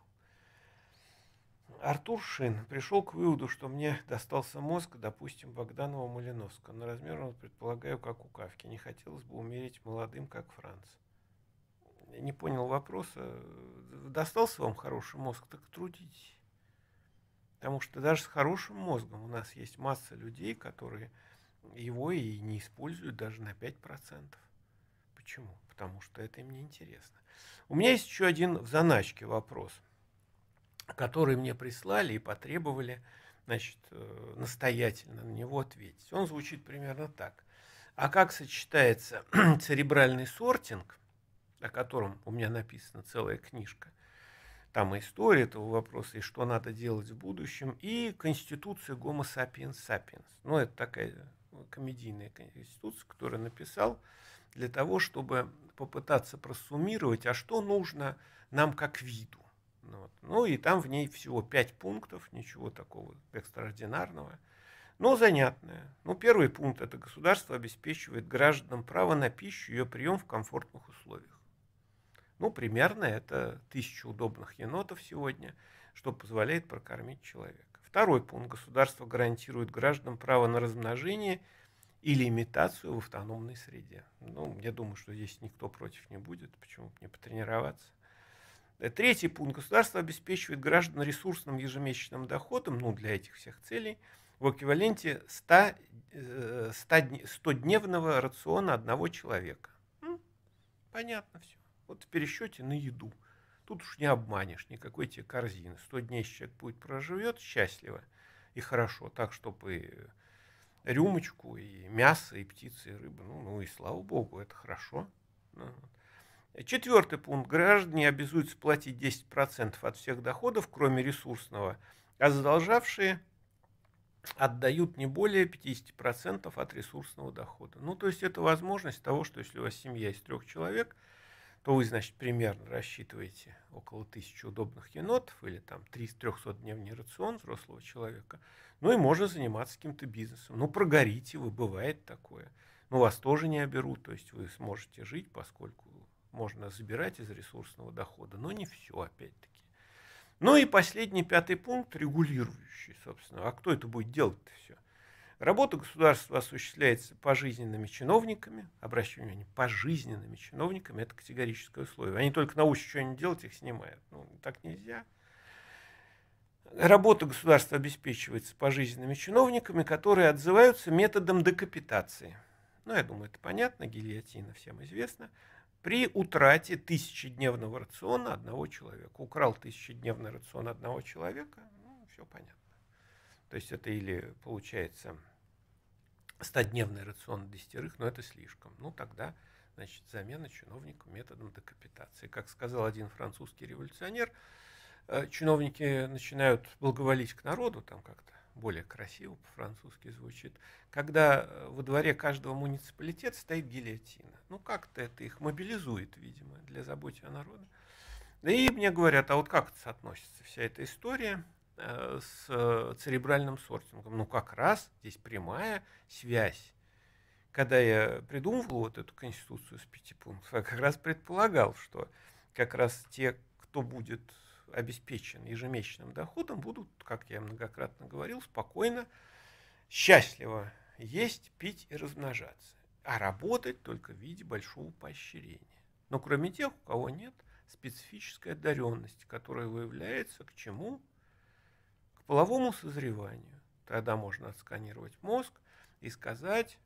Артур Шин пришел к выводу, что мне достался мозг, допустим, Богданова Малиновского. На размер, он, предполагаю, как у Кавки. Не хотелось бы умереть молодым, как Франц. Я не понял вопроса. Достался вам хороший мозг, так трудитесь. Потому что даже с хорошим мозгом у нас есть масса людей, которые его и не используют даже на 5%. Почему? Потому что это им не интересно. У меня есть еще один в заначке вопрос, который мне прислали и потребовали значит, э, настоятельно на него ответить. Он звучит примерно так. А как сочетается *clears throat* церебральный сортинг, о котором у меня написана целая книжка, там и история этого вопроса, и что надо делать в будущем, и конституция Homo sapiens sapiens. Ну, это такая комедийная конституция, которую написал для того, чтобы попытаться просуммировать, а что нужно нам как виду. Ну, вот. ну и там в ней всего пять пунктов, ничего такого экстраординарного, но занятное. Ну, первый пункт – это государство обеспечивает гражданам право на пищу и ее прием в комфортных условиях. Ну, примерно это тысяча удобных енотов сегодня, что позволяет прокормить человека. Второй пункт. Государство гарантирует гражданам право на размножение или имитацию в автономной среде. Ну, я думаю, что здесь никто против не будет, почему бы не потренироваться. Э, третий пункт. Государство обеспечивает граждан ресурсным ежемесячным доходом, ну, для этих всех целей, в эквиваленте 100, 100-дневного рациона одного человека. Ну, понятно все. Вот в пересчете на еду. Тут уж не обманешь, никакой тебе корзины. Сто дней человек будет проживет счастливо и хорошо, так, чтобы рюмочку, и мясо, и птицы, и рыбы. Ну, ну и слава богу, это хорошо. Ну, Четвертый пункт. Граждане обязуются платить 10% от всех доходов, кроме ресурсного, а задолжавшие отдают не более 50% от ресурсного дохода. Ну, то есть это возможность того, что если у вас семья из трех человек – то вы, значит, примерно рассчитываете около тысячи удобных енотов или там 300-дневный рацион взрослого человека. Ну и можно заниматься каким-то бизнесом. Ну, прогорите вы, бывает такое. Но вас тоже не оберут, то есть вы сможете жить, поскольку можно забирать из ресурсного дохода, но не все, опять-таки. Ну и последний, пятый пункт, регулирующий, собственно. А кто это будет делать-то все? Работа государства осуществляется пожизненными чиновниками. Обращаю внимание, пожизненными чиновниками. Это категорическое условие. Они только научат что-нибудь делать, их снимают. Ну, так нельзя. Работа государства обеспечивается пожизненными чиновниками, которые отзываются методом декапитации. Ну, я думаю, это понятно, гильотина всем известна. При утрате тысячедневного рациона одного человека. Украл тысячедневный рацион одного человека, ну, все понятно. То есть это или получается стодневный рацион десятерых, но это слишком. Ну тогда, значит, замена чиновников методом декапитации. Как сказал один французский революционер, э, чиновники начинают благоволить к народу, там как-то более красиво по-французски звучит, когда э, во дворе каждого муниципалитета стоит гильотина. Ну, как-то это их мобилизует, видимо, для заботы о народе. И мне говорят, а вот как это соотносится вся эта история с э, церебральным сортингом. Ну, как раз здесь прямая связь. Когда я придумывал вот эту конституцию с пяти пунктов, я как раз предполагал, что как раз те, кто будет обеспечен ежемесячным доходом, будут, как я многократно говорил, спокойно, счастливо есть, пить и размножаться, а работать только в виде большого поощрения. Но кроме тех, у кого нет специфической одаренности, которая выявляется к чему? Половому созреванию. Тогда можно отсканировать мозг и сказать,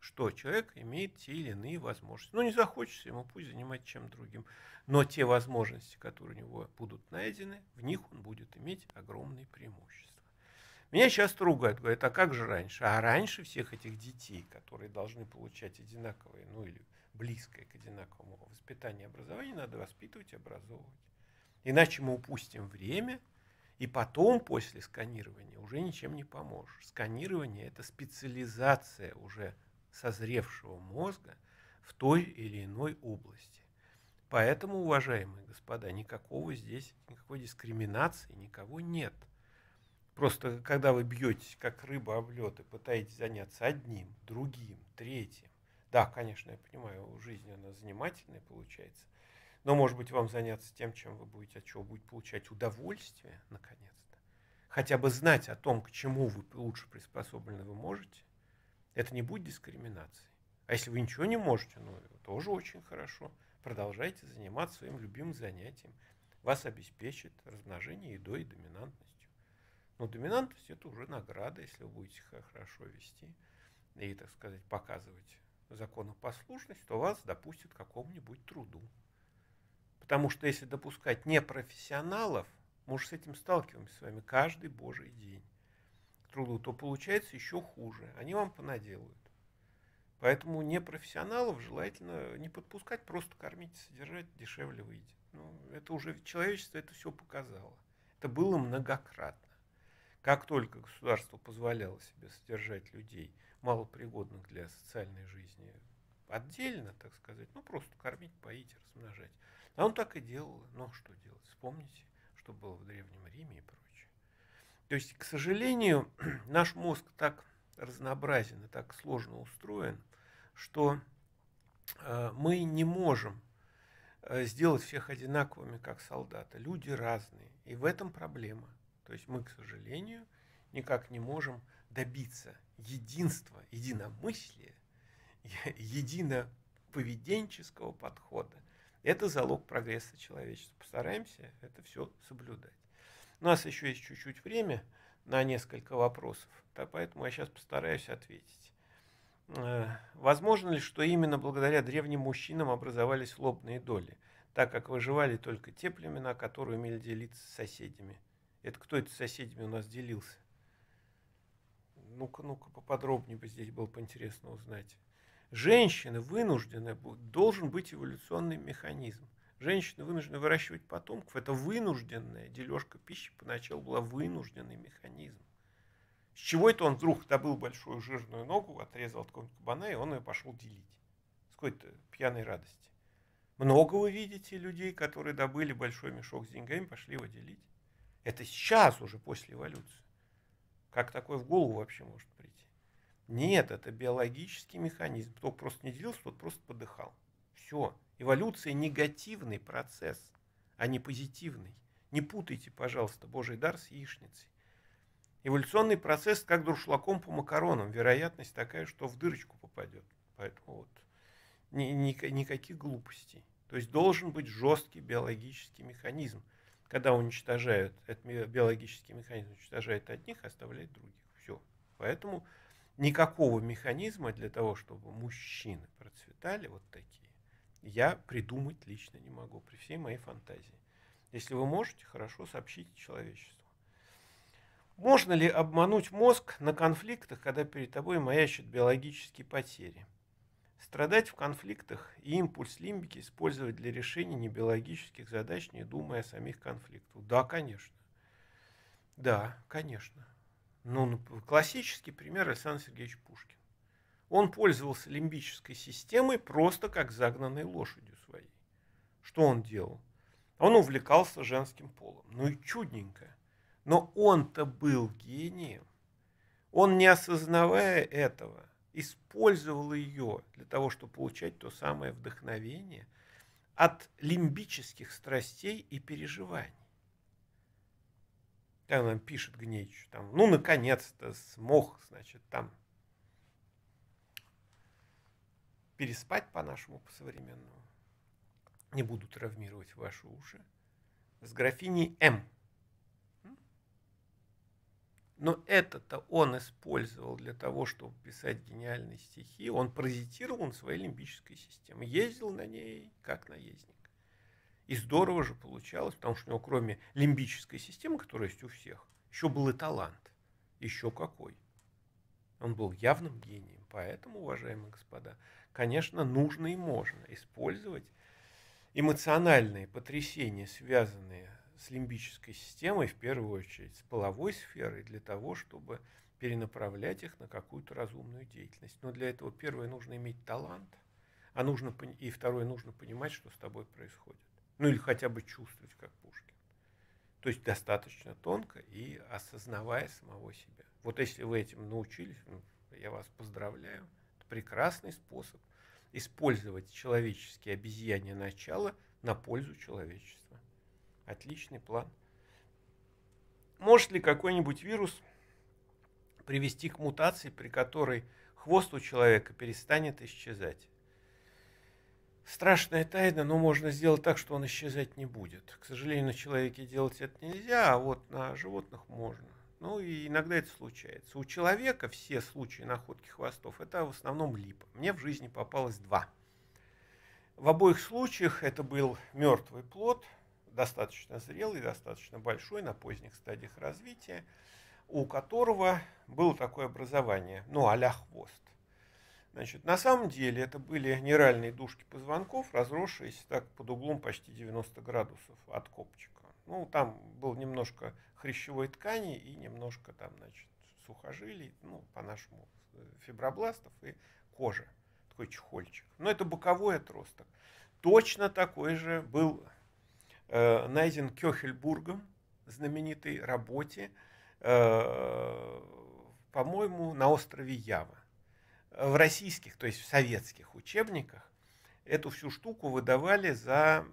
что человек имеет те или иные возможности. Ну, не захочется ему, пусть занимается чем другим. Но те возможности, которые у него будут найдены, в них он будет иметь огромные преимущества. Меня часто ругают, говорят, а как же раньше? А раньше всех этих детей, которые должны получать одинаковое, ну или близкое к одинаковому воспитанию и образованию, надо воспитывать и образовывать. Иначе мы упустим время – и потом, после сканирования, уже ничем не поможешь. Сканирование – это специализация уже созревшего мозга в той или иной области. Поэтому, уважаемые господа, никакого здесь, никакой дискриминации, никого нет. Просто когда вы бьетесь, как рыба об лед, и пытаетесь заняться одним, другим, третьим, да, конечно, я понимаю, жизнь она занимательная получается, но, может быть, вам заняться тем, чем вы будете, от чего будете получать удовольствие, наконец-то. Хотя бы знать о том, к чему вы лучше приспособлены вы можете, это не будет дискриминацией. А если вы ничего не можете, ну, тоже очень хорошо. Продолжайте заниматься своим любимым занятием. Вас обеспечит размножение едой и доминантностью. Но доминантность – это уже награда, если вы будете хорошо вести и, так сказать, показывать законопослушность, то вас допустят к какому-нибудь труду. Потому что если допускать непрофессионалов, мы уже с этим сталкиваемся с вами каждый божий день к труду, то получается еще хуже. Они вам понаделают. Поэтому непрофессионалов желательно не подпускать, просто кормить, содержать, дешевле выйдет. Ну, это уже человечество это все показало. Это было многократно. Как только государство позволяло себе содержать людей, малопригодных для социальной жизни, отдельно, так сказать, ну просто кормить, поить, размножать. А он так и делал. Ну что делать? Вспомните, что было в Древнем Риме и прочее. То есть, к сожалению, *clears throat* наш мозг так разнообразен и так сложно устроен, что э, мы не можем э, сделать всех одинаковыми, как солдаты. Люди разные, и в этом проблема. То есть мы, к сожалению, никак не можем добиться единства, единомыслия, *laughs* единоповеденческого подхода. Это залог прогресса человечества. Постараемся это все соблюдать. У нас еще есть чуть-чуть время на несколько вопросов, так поэтому я сейчас постараюсь ответить. Э, возможно ли, что именно благодаря древним мужчинам образовались лобные доли, так как выживали только те племена, которые умели делиться с соседями? Это кто это с соседями у нас делился? Ну-ка, ну-ка, поподробнее бы здесь было бы интересно узнать. Женщина вынуждена, должен быть эволюционный механизм. Женщина вынуждена выращивать потомков. Это вынужденная дележка пищи поначалу была вынужденный механизм. С чего это он вдруг добыл большую жирную ногу, отрезал от какого-нибудь кабана, и он ее пошел делить? С какой-то пьяной радости. Много вы видите людей, которые добыли большой мешок с деньгами, пошли его делить? Это сейчас уже после эволюции. Как такое в голову вообще может прийти? Нет, это биологический механизм. Кто просто не делился, тот просто подыхал. Все. Эволюция негативный процесс, а не позитивный. Не путайте, пожалуйста, Божий дар с яичницей. Эволюционный процесс как дуршлаком по макаронам. Вероятность такая, что в дырочку попадет. Поэтому вот ни, ни, никаких глупостей. То есть должен быть жесткий биологический механизм. Когда уничтожают, этот биологический механизм уничтожает одних, оставляет других. Все. Поэтому никакого механизма для того, чтобы мужчины процветали вот такие, я придумать лично не могу при всей моей фантазии. Если вы можете, хорошо сообщите человечеству. Можно ли обмануть мозг на конфликтах, когда перед тобой маячат биологические потери? Страдать в конфликтах и импульс лимбики использовать для решения небиологических задач, не думая о самих конфликтах. Да, конечно. Да, конечно. Ну, классический пример Александр Сергеевич Пушкин. Он пользовался лимбической системой просто как загнанной лошадью своей. Что он делал? Он увлекался женским полом. Ну и чудненько. Но он-то был гением. Он, не осознавая этого, использовал ее для того, чтобы получать то самое вдохновение от лимбических страстей и переживаний. Там нам пишет Гнеич, там, ну, наконец-то смог, значит, там переспать по-нашему, по-современному. Не буду травмировать ваши уши. С графиней М. Но это-то он использовал для того, чтобы писать гениальные стихи. Он паразитировал на своей лимбической системе. Ездил на ней как наездник. И здорово же получалось, потому что у него кроме лимбической системы, которая есть у всех, еще был и талант. Еще какой. Он был явным гением. Поэтому, уважаемые господа, конечно, нужно и можно использовать эмоциональные потрясения, связанные с лимбической системой, в первую очередь с половой сферой, для того, чтобы перенаправлять их на какую-то разумную деятельность. Но для этого первое нужно иметь талант, а нужно и второе нужно понимать, что с тобой происходит. Ну или хотя бы чувствовать, как Пушкин. То есть достаточно тонко и осознавая самого себя. Вот если вы этим научились, ну, я вас поздравляю. Это прекрасный способ использовать человеческие обезьянье начало на пользу человечества. Отличный план. Может ли какой-нибудь вирус привести к мутации, при которой хвост у человека перестанет исчезать? Страшная тайна, но можно сделать так, что он исчезать не будет. К сожалению, на человеке делать это нельзя, а вот на животных можно. Ну и иногда это случается. У человека все случаи находки хвостов это в основном липа. Мне в жизни попалось два. В обоих случаях это был мертвый плод, достаточно зрелый, достаточно большой, на поздних стадиях развития, у которого было такое образование, ну, а хвост. Значит, на самом деле это были нейральные дужки позвонков, разросшиеся так под углом почти 90 градусов от копчика. Ну, там был немножко хрящевой ткани и немножко там, значит, сухожилий, ну, по-нашему, фибробластов и кожи. Такой чехольчик. Но это боковой отросток. Точно такой же был э, найден Кёхельбургом, знаменитой работе, э, по-моему, на острове Ява. В российских, то есть в советских учебниках эту всю штуку выдавали за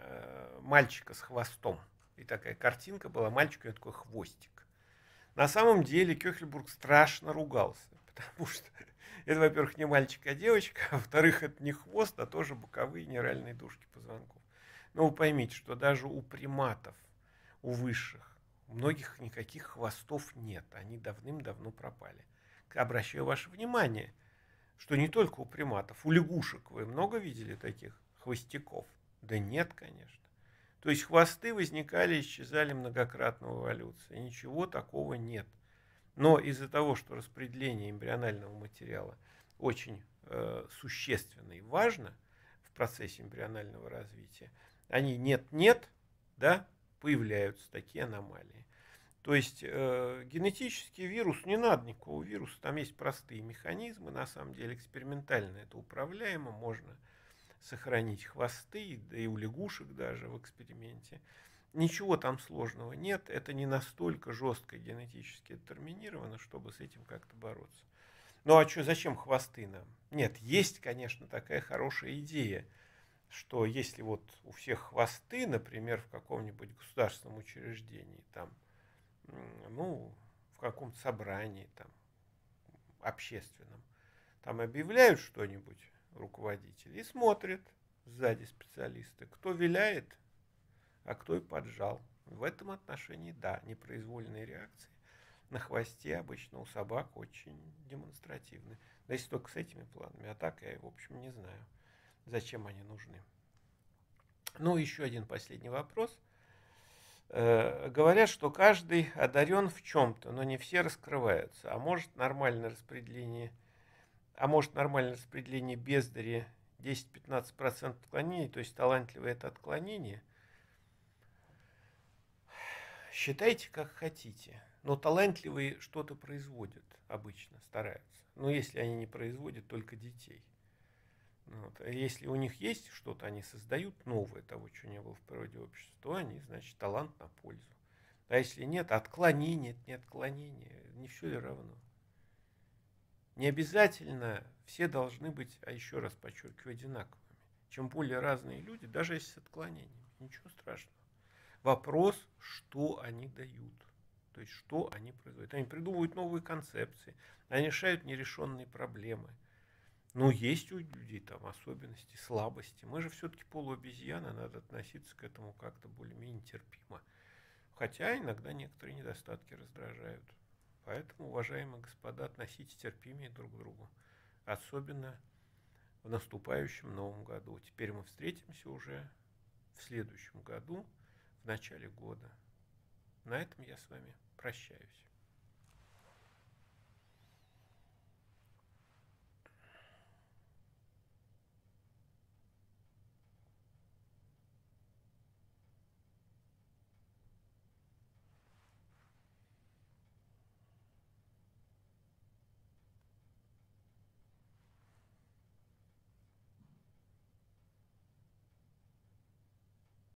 э, мальчика с хвостом. И такая картинка была, мальчик у такой хвостик. На самом деле Кёхельбург страшно ругался, *laughs* потому что это, во-первых, не мальчик, а девочка, а во-вторых, это не хвост, а тоже боковые нейральные дужки позвонков. Но вы поймите, что даже у приматов, у высших, у многих никаких хвостов нет, они давным-давно пропали. Обращаю ваше внимание, что не только у приматов, у лягушек вы много видели таких хвостяков? Да нет, конечно. То есть хвосты возникали и исчезали многократно в эволюции. Ничего такого нет. Но из-за того, что распределение эмбрионального материала очень э, существенно и важно в процессе эмбрионального развития, они нет-нет, да, появляются такие аномалии. То есть э, генетический вирус, не надо никакого вируса, там есть простые механизмы, на самом деле экспериментально это управляемо, можно сохранить хвосты, да и у лягушек даже в эксперименте. Ничего там сложного нет, это не настолько жестко генетически детерминировано, чтобы с этим как-то бороться. Ну а что, зачем хвосты нам? Нет, есть, конечно, такая хорошая идея, что если вот у всех хвосты, например, в каком-нибудь государственном учреждении, там, ну, в каком-то собрании, там, общественном, там объявляют что-нибудь руководитель и смотрят сзади специалисты, кто виляет, а кто и поджал. В этом отношении, да, непроизвольные реакции на хвосте обычно у собак очень демонстративны. Да если только с этими планами. А так я, в общем, не знаю, зачем они нужны. Ну, еще один последний вопрос. Э, говорят, что каждый одарен в чем-то, но не все раскрываются. А может нормальное распределение, а может нормальное распределение бездари 10-15% отклонений, то есть талантливое это отклонение – Считайте, как хотите. Но талантливые что-то производят обычно, стараются. Но если они не производят только детей. Вот. А если у них есть что-то, они создают новое того, чего не было в природе общества, то они, значит, талант на пользу. А если нет, отклонение, не отклонение, не все ли равно? Не обязательно все должны быть, а еще раз подчеркиваю, одинаковыми. Чем более разные люди, даже если с отклонением, ничего страшного. Вопрос, что они дают. То есть, что они производят. Они придумывают новые концепции, они решают нерешенные проблемы. Но есть у людей там особенности, слабости. Мы же все-таки полуобезьяны, надо относиться к этому как-то более-менее терпимо. Хотя иногда некоторые недостатки раздражают. Поэтому, уважаемые господа, относитесь терпимее друг к другу. Особенно в наступающем новом году. Теперь мы встретимся уже в следующем году в начале года. На этом я с вами прощаюсь.